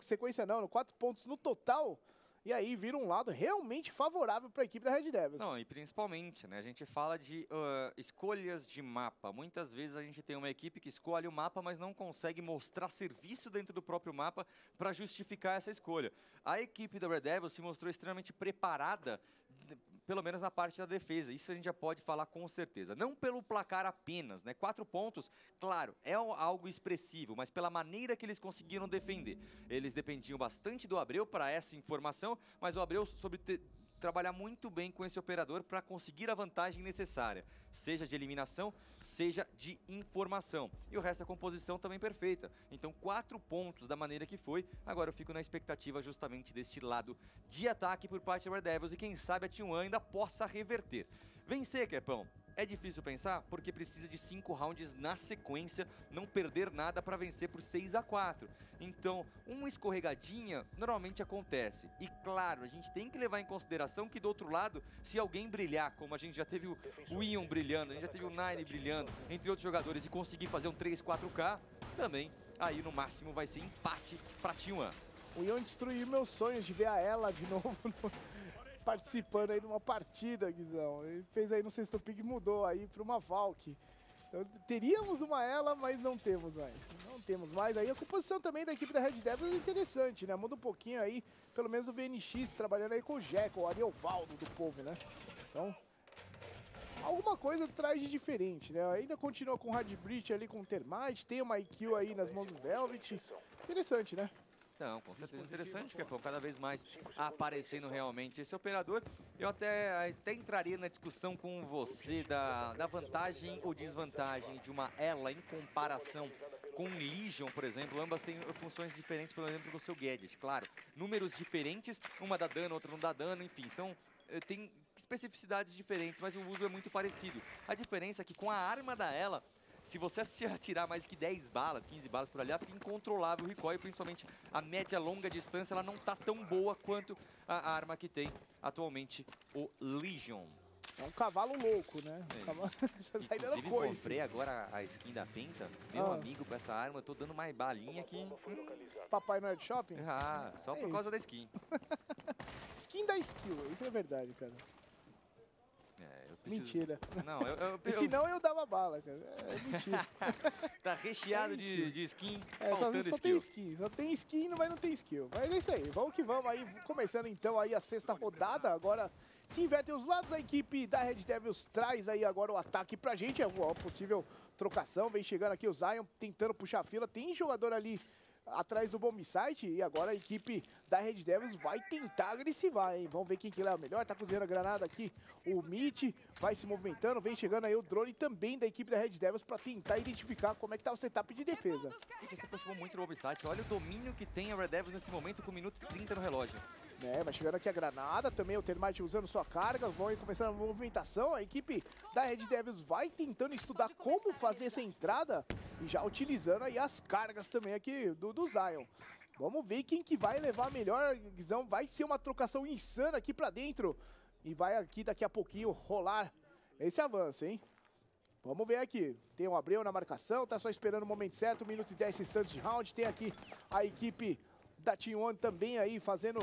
Sequência não, quatro pontos no total e aí vira um lado realmente favorável para a equipe da Red Devils. Não, e principalmente, né, a gente fala de uh, escolhas de mapa. Muitas vezes a gente tem uma equipe que escolhe o mapa, mas não consegue mostrar serviço dentro do próprio mapa para justificar essa escolha. A equipe da Red Devils se mostrou extremamente preparada pelo menos na parte da defesa. Isso a gente já pode falar com certeza. Não pelo placar apenas, né? Quatro pontos, claro, é algo expressivo, mas pela maneira que eles conseguiram defender. Eles dependiam bastante do Abreu para essa informação, mas o Abreu sobre trabalhar muito bem com esse operador para conseguir a vantagem necessária, seja de eliminação, seja de informação. E o resto da composição também perfeita. Então, quatro pontos da maneira que foi. Agora eu fico na expectativa justamente deste lado de ataque por parte da Red Devils e quem sabe a T1 ainda possa reverter. Vencer, Kepão, é difícil pensar porque precisa de cinco rounds na sequência, não perder nada para vencer por 6 a 4. Então, uma escorregadinha normalmente acontece. E claro, a gente tem que levar em consideração que do outro lado, se alguém brilhar, como a gente já teve o Ion brilhando, a gente já teve o Nine brilhando, entre outros jogadores, e conseguir fazer um 3, 4K, também aí no máximo vai ser empate para T1. O Ion destruiu meus sonhos de ver a ela de novo [LAUGHS] no participando aí de uma partida, Guizão. Ele fez aí no sexto pick e mudou aí para uma Valk. Então, teríamos uma ela, mas não temos mais. Não temos mais. Aí a composição também da equipe da Red Devils é interessante, né? Muda um pouquinho aí, pelo menos o VNX trabalhando aí com o Jekyll, o Ariovaldo do povo, né? Então, alguma coisa traz de diferente, né? Ainda continua com o Hard Breach ali com o Termite, tem uma IQ aí nas mãos do Velvet. Interessante, né? Não, com certeza interessante, que é cada vez mais aparecendo realmente esse operador. Eu até, até entraria na discussão com você da, da vantagem ou desvantagem de uma ela em comparação com Legion, por exemplo, ambas têm funções diferentes, por exemplo, no seu gadget. Claro, números diferentes, uma dá dano, outra não dá dano, enfim, são eh, tem especificidades diferentes, mas o uso é muito parecido. A diferença é que com a arma da ela, se você atirar mais que 10 balas, 15 balas por ali, fica incontrolável o recoil, principalmente a média longa distância, ela não está tão boa quanto a arma que tem atualmente o Legion. É um cavalo louco, né? É. Cavalo... [LAUGHS] Essa saída Inclusive, coisa. comprei agora a skin da Penta. Meu Ah. amigo, com essa arma, eu tô dando mais balinha que... Papai Nerd Shopping. Ah, só É por causa isso. da skin. [LAUGHS] Skin da skill, isso é verdade, cara. É, preciso... Mentira. Não, eu, eu, [LAUGHS] eu- se não, eu dava bala, cara. É mentira. [LAUGHS] tá recheado É de, mentira. de skin, É, só, só tem skin, só tem skin, mas não tem skill. Mas é isso aí, vamos que vamos aí, começando então aí a sexta rodada, agora se invertem os lados, a equipe da Red Devils traz aí agora o ataque pra gente, é uma possível trocação, vem chegando aqui o Zion tentando puxar a fila, tem jogador ali atrás do bomb site e agora a equipe da Red Devils vai tentar agressivar, hein? Vamos ver quem que é o melhor, tá cozinhando a granada aqui, o Mitch vai se movimentando, vem chegando aí o drone também da equipe da Red Devils pra tentar identificar como é que tá o setup de defesa. Gente, se aproximou muito do Website. Olha o domínio que tem a Red Devils nesse momento com 1 minuto e 30 no relógio. É, vai chegando aqui a granada, também o Termite usando sua carga, vão começando a movimentação, a equipe da Red Devils vai tentando estudar como fazer essa entrada e já utilizando aí as cargas também aqui do, do Zion. Vamos ver quem que vai levar a melhor visão, vai ser uma trocação insana aqui pra dentro e vai aqui daqui a pouquinho rolar esse avanço, hein? Vamos ver aqui. Tem um Abreu na marcação, tá só esperando o momento certo, 1 minuto e 10 instantes de round. Tem aqui a equipe da Team One também aí fazendo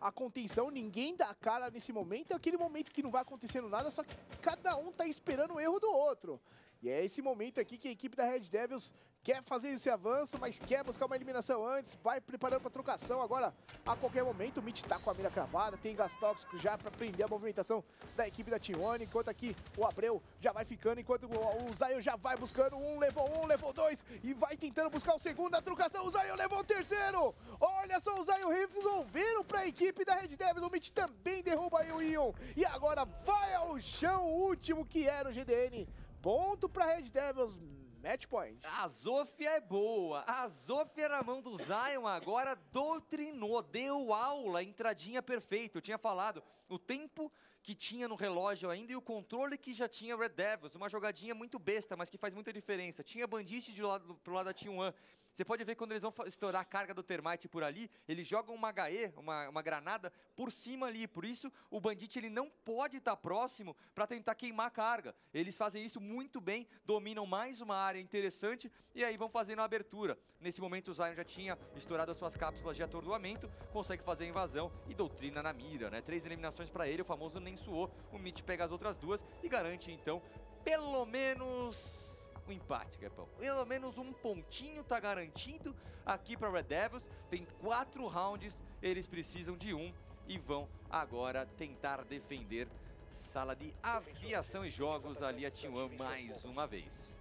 a contenção, ninguém dá a cara nesse momento, é aquele momento que não vai acontecendo nada, só que cada um tá esperando o erro do outro. E é esse momento aqui que a equipe da Red Devils quer fazer esse avanço, mas quer buscar uma eliminação antes, vai preparando para trocação. Agora, a qualquer momento, o Mitch tá com a mira cravada, tem gás tóxico já para prender a movimentação da equipe da Team One, enquanto aqui o Abreu já vai ficando, enquanto o, o Zion já vai buscando um, levou um, levou dois, e vai tentando buscar o segundo, a trocação, o Zion levou o terceiro! Olha só, o Zion resolveram para a equipe da Red Devils, o Mitch também derruba aí o Ion, e agora vai ao chão o último que era o GDN. Ponto para Red Devils, match point. A Zofia é boa. A Zofia na mão do Zion agora doutrinou, deu aula, entradinha perfeita. Eu tinha falado o tempo que tinha no relógio ainda e o controle que já tinha Red Devils. Uma jogadinha muito besta, mas que faz muita diferença. Tinha Bandit de lado, pro lado da Team One. Você pode ver quando eles vão estourar a carga do Termite por ali, eles jogam uma HE, uma, uma granada, por cima ali. Por isso, o Bandit ele não pode estar próximo para tentar queimar a carga. Eles fazem isso muito bem, dominam mais uma área interessante e aí vão fazendo a abertura. Nesse momento, o Zion já tinha estourado as suas cápsulas de atordoamento, consegue fazer a invasão e doutrina na mira, né? Três eliminações para ele, o famoso nem suou. O Mitch pega as outras duas e garante, então, pelo menos um empate, Capão. Pelo menos um pontinho tá garantido aqui para Red Devils. Tem quatro rounds, eles precisam de um e vão agora tentar defender sala de aviação e jogos ali a Team One mais uma vez.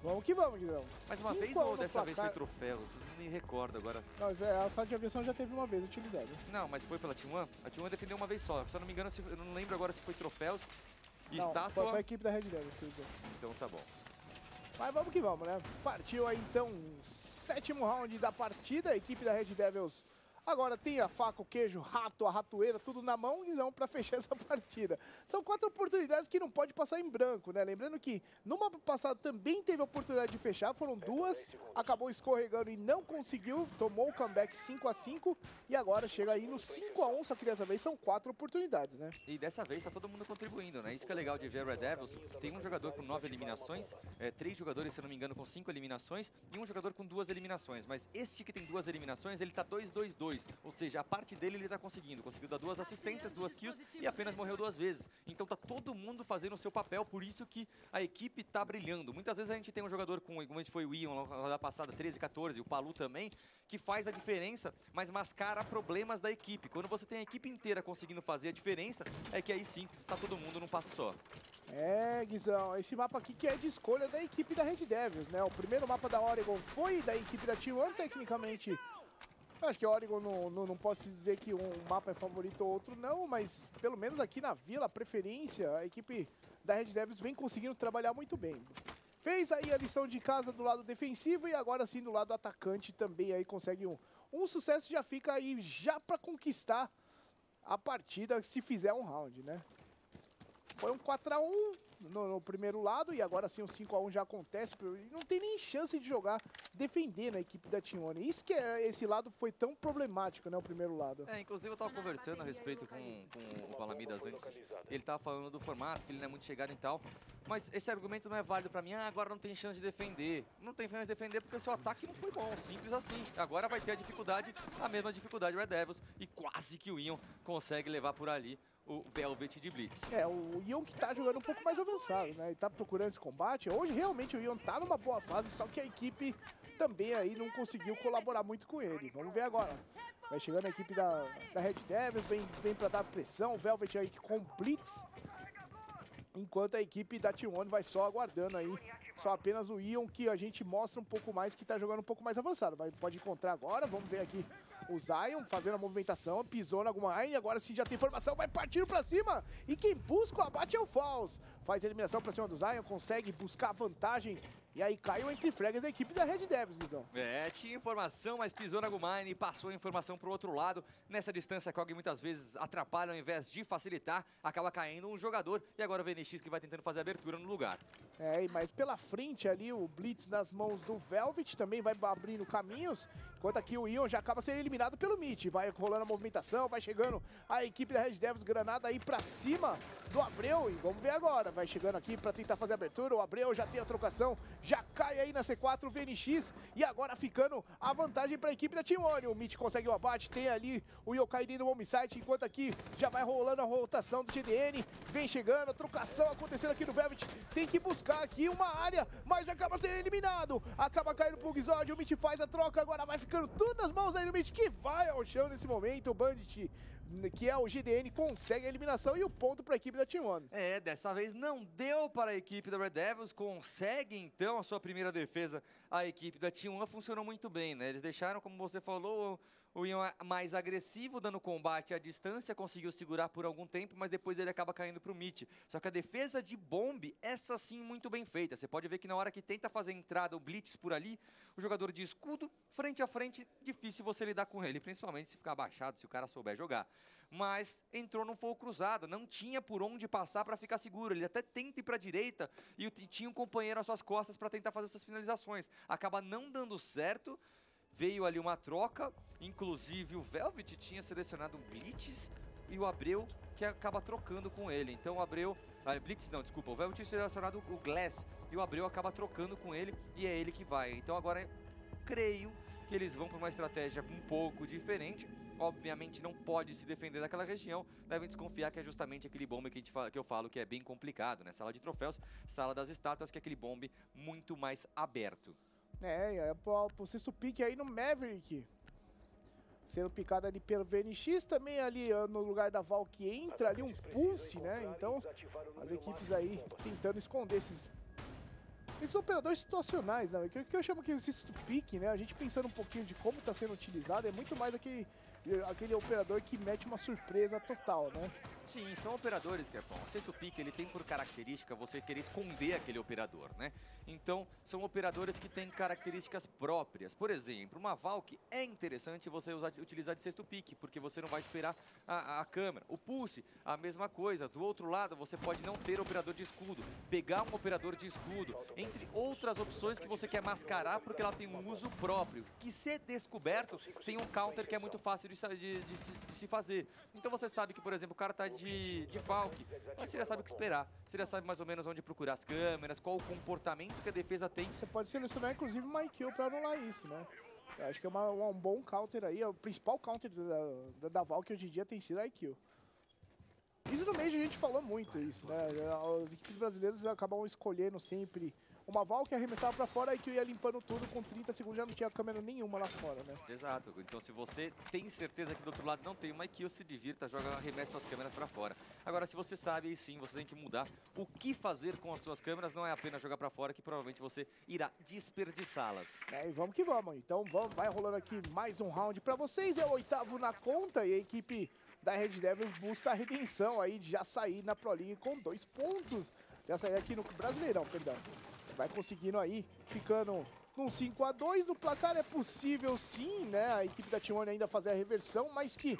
Vamos que vamos, Guilherme. Mais uma Cinco vez ou dessa vez foi placar. troféus? Não me recordo agora. Não, é, a sala de aviação já teve uma vez utilizada. Não, mas foi pela Team One? A Team One defendeu uma vez só. Se eu não me engano, se- eu não lembro agora se foi troféus, Não, estátua. foi, a equipe da Red Devils que usou. Então tá bom. Mas vamos que vamos, né? Partiu aí então o sétimo round da partida. A equipe da Red Devils agora tem a faca, o queijo, o rato, a ratoeira, tudo na mão e vão pra [LAUGHS] fechar essa partida. São quatro oportunidades que não pode passar em branco, né? Lembrando que no mapa passado também teve a oportunidade de fechar, foram duas, acabou escorregando e não conseguiu, tomou o comeback 5 a 5 e agora chega aí no 5 a 1 só que dessa vez são quatro oportunidades, né? E dessa vez tá todo mundo contribuindo, né? Isso que é legal de ver Red Devils. Tem um jogador com nove eliminações, é, três jogadores, se não me engano, com cinco eliminações e um jogador com duas eliminações. Mas este que tem duas eliminações, ele tá 2-2-2. Ou seja, a parte dele ele tá conseguindo. Conseguiu dar duas assistências, duas kills e apenas morreu duas vezes. Então tá todo mundo fazendo o seu papel, por isso que a equipe tá brilhando. Muitas vezes a gente tem um jogador com, como a gente foi o Ion da passada, 13, 14, o Palu também, que faz a diferença, mas mascara problemas da equipe. Quando você tem a equipe inteira conseguindo fazer a diferença, é que aí sim tá todo mundo num passo só. É, Guizão, esse mapa aqui que é de escolha da equipe da Red Devils, né? O primeiro mapa da Oregon foi da equipe da T1, tecnicamente. Eu acho que Oregon não, não, não pode se dizer que um mapa é favorito ou outro, não, mas pelo menos aqui na Vila, a preferência, a equipe da Red Devils vem conseguindo trabalhar muito bem. Fez aí a lição de casa do lado defensivo e agora sim do lado atacante também aí consegue um, um sucesso já fica aí já para conquistar a partida se fizer um round, né? Foi um 4x1 no, no, primeiro lado e agora sim o um 5x1 já acontece. Não tem nem chance de jogar defendendo a equipe da Tione. Isso que é, esse lado foi tão problemático, né? O primeiro lado. É, inclusive eu tava conversando a respeito com, com o Palamidas antes. Ele tava falando do formato, que ele não é muito chegado e tal. Mas esse argumento não é válido pra mim. Ah, agora não tem chance de defender. Não tem chance de defender porque o seu ataque não foi bom. Simples assim. Agora vai ter a dificuldade, a mesma dificuldade Red Devils. E quase que o Ion consegue levar por ali o Velvet de Blitz. É, o Ion que tá jogando um pouco mais avançado, né? Ele tá procurando esse combate. Hoje, realmente, o Ion tá numa boa fase, só que a equipe também aí não conseguiu colaborar muito com ele. Vamos ver agora. Vai chegando a equipe da, da Red Devils, vem, vem pra dar pressão. O Velvet aí com Blitz. Enquanto a equipe da T1 vai só aguardando aí. Só apenas o Ion que a gente mostra um pouco mais, que tá jogando um pouco mais avançado. Vai, pode encontrar agora, vamos ver aqui o Zion fazendo a movimentação, pisou na alguma line, agora sim já tem formação, vai partindo pra cima. E quem busca o abate é o Falls. Faz a eliminação pra cima do Zion, consegue buscar vantagem. E aí caiu entre frags da equipe da Red Devils, Guizão. É, tinha informação, mas pisou na Gumine, passou a informação pro outro lado. Nessa distância, Kog muitas vezes atrapalha ao invés de facilitar, acaba caindo um jogador. E agora o VNX que vai tentando fazer a abertura no lugar. É, mas pela frente ali o Blitz nas mãos do Velvet também vai abrindo caminhos. Enquanto aqui o Ion já acaba sendo eliminado pelo Mitch. Vai rolando a movimentação, vai chegando a equipe da Red Devils Granada aí pra cima do Abreu. E vamos ver agora. Vai chegando aqui pra tentar fazer a abertura. O Abreu já tem a trocação, já cai aí na C4 o VNX. E agora ficando a vantagem pra equipe da Team One. O Mitch consegue o abate, tem ali o Yokai dentro do site. Enquanto aqui já vai rolando a rotação do GDN. Vem chegando, a trocação acontecendo aqui no Velvet. Tem que buscar aqui uma área, mas acaba sendo eliminado. Acaba caindo pro Gizod. O Mitch faz a troca, agora vai ficando tudo nas mãos aí do Mitch, que vai ao chão nesse momento. O Bandit que é o GDN, consegue a eliminação e o ponto para a equipe da Team One. É, dessa vez não deu para a equipe da Red Devils, consegue então a sua primeira defesa. A equipe da Team One funcionou muito bem, né? Eles deixaram, como você falou, o Ian mais agressivo, dando combate à distância, conseguiu segurar por algum tempo, mas depois ele acaba caindo para o Mitch. Só que a defesa de Bomb, essa sim muito bem feita. Você pode ver que na hora que tenta fazer entrada o Blitz por ali, o jogador de escudo, frente a frente, difícil você lidar com ele, principalmente se ficar abaixado, se o cara souber jogar. Mas entrou no fogo cruzado, não tinha por onde passar para ficar seguro. Ele até tenta ir para a direita e tinha um companheiro às suas costas para tentar fazer essas finalizações. Acaba não dando certo, Veio ali uma troca, inclusive o Velvet tinha selecionado um Blitz e o Abreu que acaba trocando com ele. Então o Abreu, ah, Blitz não, desculpa, o Velvet tinha selecionado o Glass e o Abreu acaba trocando com ele e é ele que vai. Então agora creio que eles vão para uma estratégia um pouco diferente. Obviamente não pode se defender daquela região, devem desconfiar que é justamente aquele bombe que, fala, que eu falo que é bem complicado, né? Sala de troféus, sala das estátuas, que é aquele bombe muito mais aberto. É, é pro, pro sexto pique aí no Maverick. Sendo picado ali pelo VNX, também ali no lugar da Val que entra ali um Pulse, né? Então, as equipes aí tentando esconder esses esses operadores situacionais, né? O que, eu chamo que esse pique, né? A gente pensando um pouquinho de como está sendo utilizado, é muito mais aquele, aquele operador que mete uma surpresa total, né? Sim, são operadores, Capão. O sexto pique, ele tem por característica você querer esconder aquele operador, né? Então, são operadores que têm características próprias. Por exemplo, uma Valk é interessante você usar, utilizar de sexto pique, porque você não vai esperar a, a, câmera. O Pulse, a mesma coisa. Do outro lado, você pode não ter operador de escudo, pegar um operador de escudo, entre outras opções que você quer mascarar porque ela tem um uso próprio, que se descoberto, tem um counter que é muito fácil de, de, de, de se fazer. Então você sabe que, por exemplo, o cara está de, de Valk. Mas você já sabe o que esperar. Você já sabe mais ou menos onde procurar as câmeras, qual o comportamento que a defesa tem. Você pode selecionar, inclusive, uma IQ para anular isso, né? Eu acho que é uma, um bom counter aí. O principal counter da, da, da Valk hoje em dia tem sido a IQ. Isso no Major a gente falou muito isso, né? As equipes brasileiras acabam escolhendo sempre uma Val que arremessava pra fora e que ia limpando tudo com 30 segundos, já não tinha câmera nenhuma lá fora, né? Exato. Então se você tem certeza que do outro lado não tem uma kill, se divirta, joga, arremessa suas câmeras pra fora. Agora, se você sabe, aí sim, você tem que mudar o que fazer com as suas câmeras, não é apenas jogar pra fora, que provavelmente você irá desperdiçá-las. É, e vamos que vamos. Então vamos, vai rolando aqui mais um round pra vocês, é o oitavo na conta e a equipe da Red Devils busca a redenção aí de já sair na Pro League com dois pontos. Já sair aqui no Brasileirão, perdão. Vai conseguindo aí, ficando num 5 a 2 no placar. É possível sim, né? A equipe da T1 ainda fazer a reversão, mas que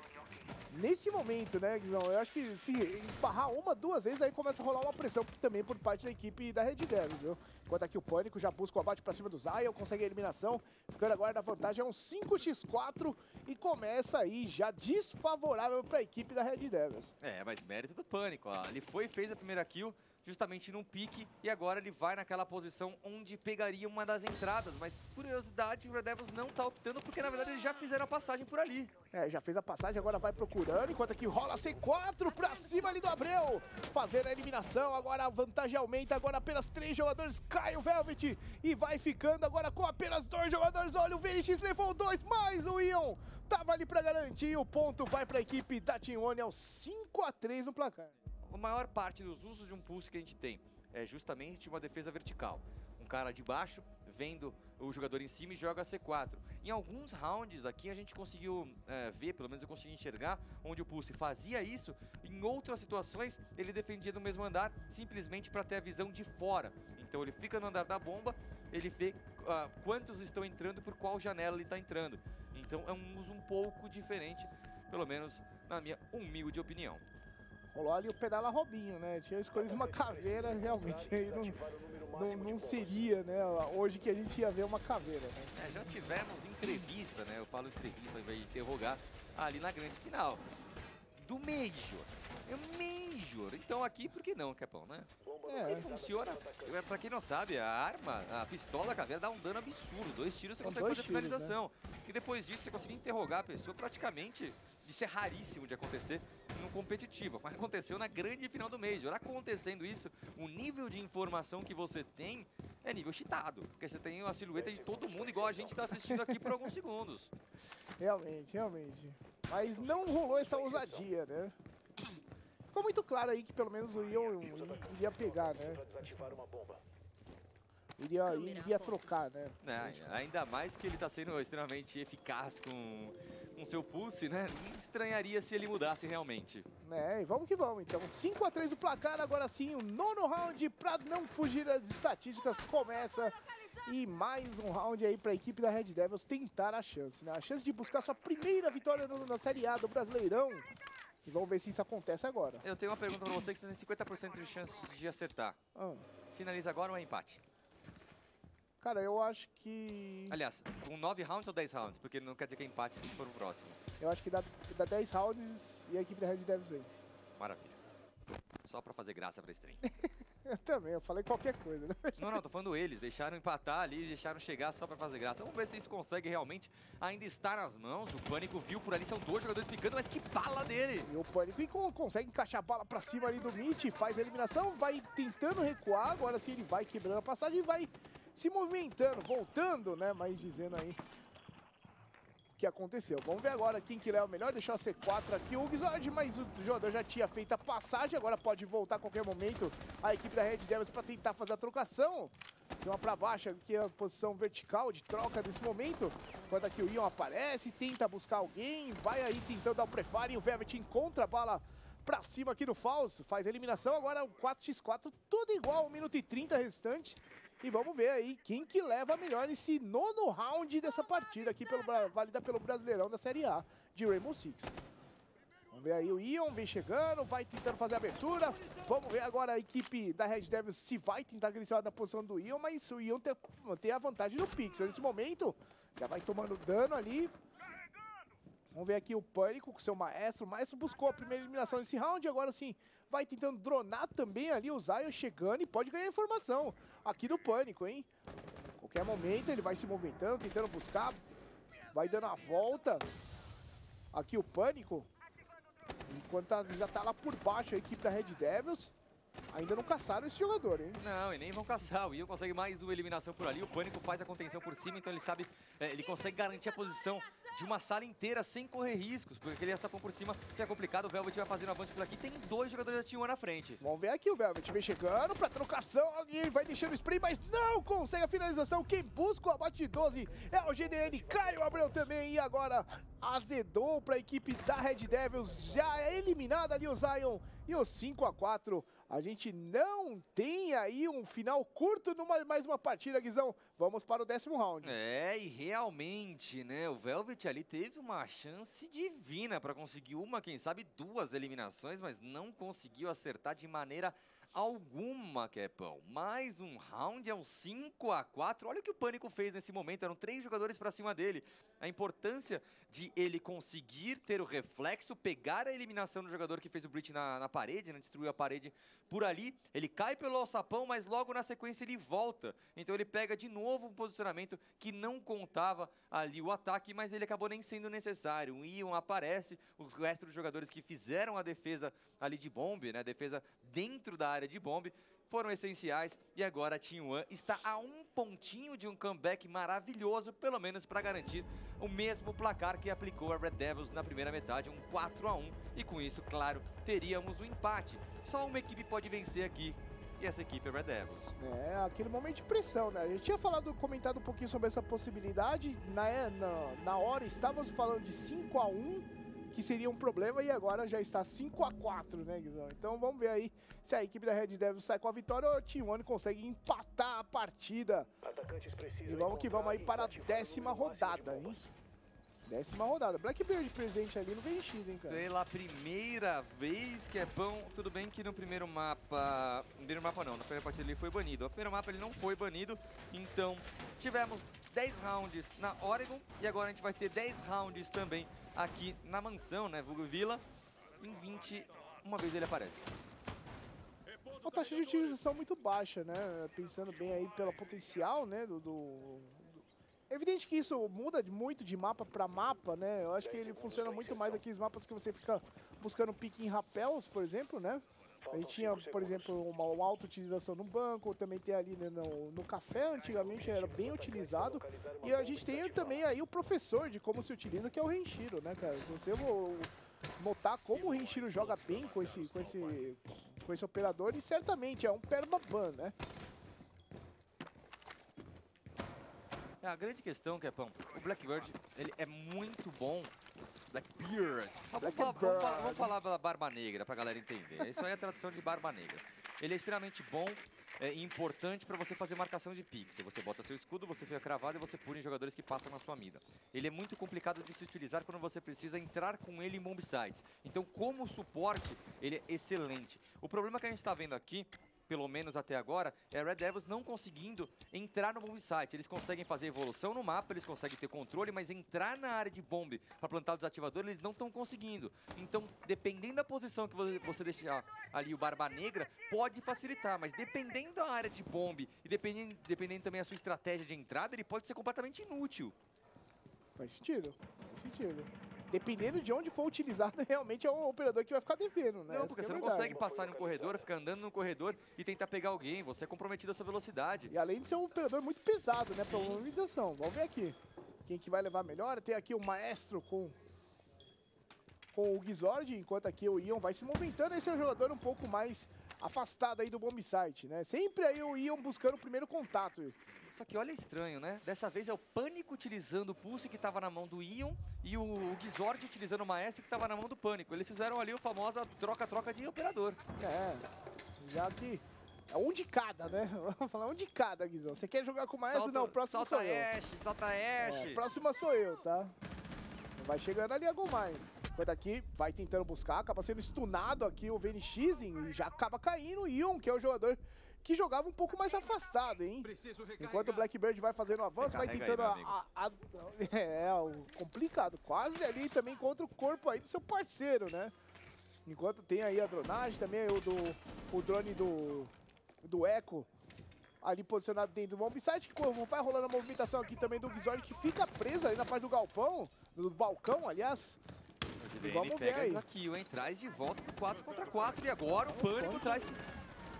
nesse momento, né, Guizão? Eu acho que se esbarrar uma, duas vezes, aí começa a rolar uma pressão também por parte da equipe da Red Devils, viu? Enquanto aqui o Pânico já busca o abate pra cima do Zion, consegue a eliminação, ficando agora na vantagem, é um 5x4 e começa aí já desfavorável pra equipe da Red Devils. É, mas mérito do Pânico, ó. Ele foi e fez a primeira kill, justamente num pique, e agora ele vai naquela posição onde pegaria uma das entradas. Mas, curiosidade, o Red Devils não tá optando, porque na verdade eles já fizeram a passagem por ali. É, já fez a passagem, agora vai procurando, enquanto aqui rola C4 pra cima ali do Abreu. Fazendo a eliminação, agora a vantagem aumenta, agora apenas três jogadores, cai o Velvet e vai ficando agora com apenas dois jogadores. Olha, o VNX levou dois, mais o Ion tava ali pra garantir, o ponto vai pra equipe da Team One, é o 5 a 3 no placar. A maior parte dos usos de um pulse que a gente tem é justamente uma defesa vertical. Um cara de baixo vendo o jogador em cima e joga C4. Em alguns rounds aqui a gente conseguiu é, ver, pelo menos eu consegui enxergar, onde o Pulse fazia isso. Em outras situações ele defendia no mesmo andar simplesmente para ter a visão de fora. Então ele fica no andar da bomba, ele vê uh, quantos estão entrando por qual janela ele está entrando. Então é um uso um pouco diferente, pelo menos na minha humilde opinião. Rolou ali o pedala Robinho, né? Tinha escolhido uma caveira, realmente aí não, não, não, seria, né? Hoje que a gente ia ver uma caveira, né? É, já tivemos entrevista, né? Eu falo entrevista de interrogar ali na grande final. Do Major. É Major. Então aqui, por que não, Capão, né? É. Se funciona, é, pra quem não sabe, a arma, a pistola, a caveira dá um dano absurdo. Dois tiros você consegue fazer a finalização. Né? E depois disso você consegue interrogar a pessoa praticamente. Isso é raríssimo de acontecer no competitivo. Mas aconteceu na grande final do Major. Acontecendo isso, o nível de informação que você tem é nível cheatado. Porque você tem a silhueta de todo mundo, igual a gente está assistindo aqui por alguns segundos. [LAUGHS] Realmente, realmente. Mas não rolou essa ousadia, né? Ficou muito claro aí que pelo menos o Ion iria pegar, né? Iria, iria trocar, né? É, ainda mais que ele está sendo extremamente eficaz com, com seu pulse, né? Nem estranharia se ele mudasse realmente. É, e vamos que vamos. Então, 5x3 do placar, agora sim, o nono round para não fugir das estatísticas começa. E mais um round aí para a equipe da Red Devils tentar a chance, né? A chance de buscar sua primeira vitória na Série A do Brasileirão. E vamos ver se isso acontece agora. Eu tenho uma pergunta para você que você tem 50% de chances de acertar. Ah. Finaliza agora ou é empate? Cara, eu acho que... Aliás, com 9 rounds ou 10 rounds? Porque não quer dizer que é empate se for o próximo. Eu acho que dá, dá 10 rounds e a equipe da Red Devils vence. Maravilha. Só pra fazer graça pra stream. [LAUGHS] [LAUGHS] Eu também, eu falei qualquer coisa, né? Não, não, tô falando eles. Deixaram empatar ali, deixaram chegar só pra fazer graça. Vamos ver se eles conseguem realmente ainda estar nas mãos. O Pânico viu por ali, são dois jogadores picando, mas que bala dele! E o Pânico consegue encaixar a bala pra cima ali do Mitch, faz a eliminação, vai tentando recuar, agora sim ele vai quebrando a passagem e vai se movimentando, voltando, né? Mas dizendo aí que aconteceu. Vamos ver agora quem que leva o melhor. Deixou a C4 aqui o Ubisoft, mas o jogador já tinha feito a passagem. Agora pode voltar a qualquer momento a equipe da Red Devils para tentar fazer a trocação. Cima para baixo, aqui é a posição vertical de troca nesse momento. Enquanto aqui o Ion aparece, tenta buscar alguém, vai aí tentando dar o prefire o Velvet encontra a bala pra cima aqui no Falso. Faz a eliminação, agora o 4x4, tudo igual, 1 minuto e 30 restante. E vamos ver aí quem que leva melhor esse nono round dessa partida aqui, pelo, válida pelo Brasileirão da Série A de Rainbow Six. Vamos ver aí o Ion, vem chegando, vai tentando fazer a abertura. Vamos ver agora a equipe da Red Devils se vai tentar agressar na posição do Ion, mas o Ion tem, tem a vantagem no Pixel. Nesse momento, já vai tomando dano ali. Vamos ver aqui o Pânico com seu Maestro. O Maestro buscou a primeira eliminação nesse round, agora sim vai tentando dronar também ali o Zion chegando e pode ganhar informação aqui do Pânico, hein? Qualquer momento ele vai se movimentando, tentando buscar, vai dando a volta. Aqui o Pânico, enquanto tá, já tá lá por baixo a equipe da Red Devils. Ainda não caçaram esse jogador, hein? Não, e nem vão caçar. O Ian consegue mais uma eliminação por ali. O Pânico faz a contenção por cima, então ele sabe... É, ele consegue garantir a posição de uma sala inteira sem correr riscos, porque aquele sapão por cima que é complicado, o Velvet vai fazendo avanço por aqui, tem dois jogadores da T1 na frente. Vamos ver aqui, o Velvet vem chegando pra trocação, ele vai deixando o spray, mas não consegue a finalização, quem busca o abate de 12 é o GDN, Caio Abreu também, e agora azedou para a equipe da Red Devils, já é eliminada ali o Zion e o 5 a 4 a gente não tem aí um final curto numa mais uma partida, Guizão. Vamos para o décimo round. É, e realmente, né, o Velvet ali teve uma chance divina para conseguir uma, quem sabe duas eliminações, mas não conseguiu acertar de maneira alguma, Kepão. Mais um round, é um 5 a 4 Olha o que o Pânico fez nesse momento, eram três jogadores para cima dele. A importância de ele conseguir ter o reflexo, pegar a eliminação do jogador que fez o breach na, na parede, né, destruiu a parede por ali. Ele cai pelo alçapão, mas logo na sequência ele volta. Então ele pega de novo um posicionamento que não contava ali o ataque, mas ele acabou nem sendo necessário. O Ion aparece, os restos dos jogadores que fizeram a defesa ali de bombe, né, defesa dentro da área de bombe, foram essenciais e agora a Team One está a um pontinho de um comeback maravilhoso, pelo menos para garantir o mesmo placar que aplicou a Red Devils na primeira metade, um 4 a 1 e com isso, claro, teríamos um empate. Só uma equipe pode vencer aqui, e essa equipe é Red Devils. É, aquele momento de pressão, né? A gente tinha falado, comentado um pouquinho sobre essa possibilidade, na, é, na, na hora estávamos falando de 5 a 1 que seria um problema e agora já está 5 a 4 né, Guizão? Então vamos ver aí se a equipe da Red Devils sai com a vitória ou o T1 consegue empatar a partida. E vamos que vamos aí para a décima rodada, hein? Décima rodada. Blackbeard presente ali no VX, hein, cara? Pela primeira vez que é bom. Tudo bem que no primeiro mapa. No primeiro mapa não, na primeira partida ele foi banido. No primeiro mapa ele não foi banido. Então, tivemos 10 rounds na Oregon. E agora a gente vai ter 10 rounds também aqui na mansão, né? Vulgo Vila. Em 20, uma vez ele aparece. Uma taxa de utilização muito baixa, né? Pensando bem aí pelo potencial, né? do, do é evidente que isso muda muito de mapa para mapa, né? Eu acho que ele funciona muito mais aqueles mapas que você fica buscando pique em rapéus, por exemplo, né? A gente tinha, por exemplo, uma, uma alta utilização no banco, também tem ali né, no, no café, antigamente era bem utilizado. E a gente tem também aí o professor de como se utiliza, que é o Renshiro, né, cara? Se você notar como o Renshiro joga bem com esse, com esse, com esse operador, e certamente é um permaban, né? É, a grande questão, Kepão, o Blackbird, ele é muito bom. Blackbeard. Vamos, vamos, vamos, vamos falar da Barba Negra pra galera entender. Isso aí é a tradução de Barba Negra. Ele é extremamente bom é, e importante para você fazer marcação de pixel. Você bota seu escudo, você fica cravado e você pune jogadores que passam na sua mira. Ele é muito complicado de se utilizar quando você precisa entrar com ele em bomb sites. Então, como suporte, ele é excelente. O problema que a gente está vendo aqui pelo menos até agora, é Red Devils não conseguindo entrar no bomb site. Eles conseguem fazer evolução no mapa, eles conseguem ter controle, mas entrar na área de bombe para plantar o desativador, eles não estão conseguindo. Então, dependendo da posição que você deixar ali o Barba Negra, pode facilitar, mas dependendo da área de bombe e dependendo, dependendo também da sua estratégia de entrada, ele pode ser completamente inútil. Faz sentido, faz sentido dependendo de onde for utilizado, [LAUGHS] realmente é um operador que vai ficar devendo, né? Não, porque é você não consegue passar no corredor, ficar andando no corredor e tentar pegar alguém. Você é comprometido a sua velocidade. E além de ser um operador muito pesado, né? Para movimentação. Vamos ver aqui. Quem que vai levar melhor? Tem aqui o Maestro com com o Gizord, enquanto aqui o Ion vai se movimentando. Esse é um jogador um pouco mais afastado aí do bomb site, né? Sempre aí o Ion buscando o primeiro contato. Só que olha estranho, né? Dessa vez é o Pânico utilizando o Pulse que estava na mão do Ion e o Gizord utilizando o Maestro que estava na mão do Pânico. Eles fizeram ali o famosa troca-troca de operador. É, já que é um de cada, né? [LAUGHS] Vamos falar um de cada, Guizão. Você quer jogar com o Maestro? Solta, não, próximo solta sou Ash, eu. Solta Ash, é, próxima sou eu, tá? Vai chegando ali a Gomai. Enquanto aqui vai tentando buscar, acaba sendo stunado aqui o VNX e já acaba caindo o Ion, que é o jogador que jogava um pouco mais afastado, hein? Enquanto o Blackbird vai fazendo o avanço, vai tentando aí, a, a, a, [LAUGHS] É, o complicado. Quase ali também contra o corpo aí do seu parceiro, né? Enquanto tem aí a dronagem, também o, do, o drone do, do Echo ali posicionado dentro do bombsite, que vai rolando a movimentação aqui também do Gizord, que fica preso ali na parte do galpão, do balcão, aliás. E vamos ver aí. Aqui, hein? Traz de volta pro 4 contra 4 e agora o Pânico traz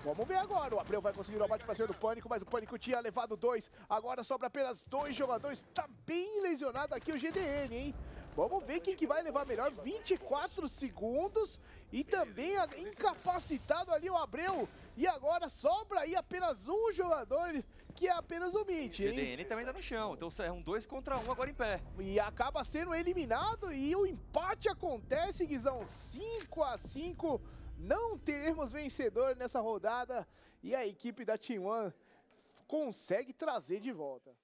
Vamos ver agora. O Abreu vai conseguir o abate para cima do Pânico, mas o Pânico tinha levado dois. Agora sobra apenas dois jogadores. Tá bem lesionado aqui o GDN, hein? Vamos ver quem que vai levar melhor. 24 segundos e também incapacitado ali o Abreu. E agora sobra aí apenas um jogador que é apenas o Mitch, hein? O GDN também tá no chão, então é um dois contra um agora em pé. E acaba sendo eliminado e o empate acontece, Guizão. 5 a 5 não teremos vencedor nessa rodada e a equipe da Team One consegue trazer de volta.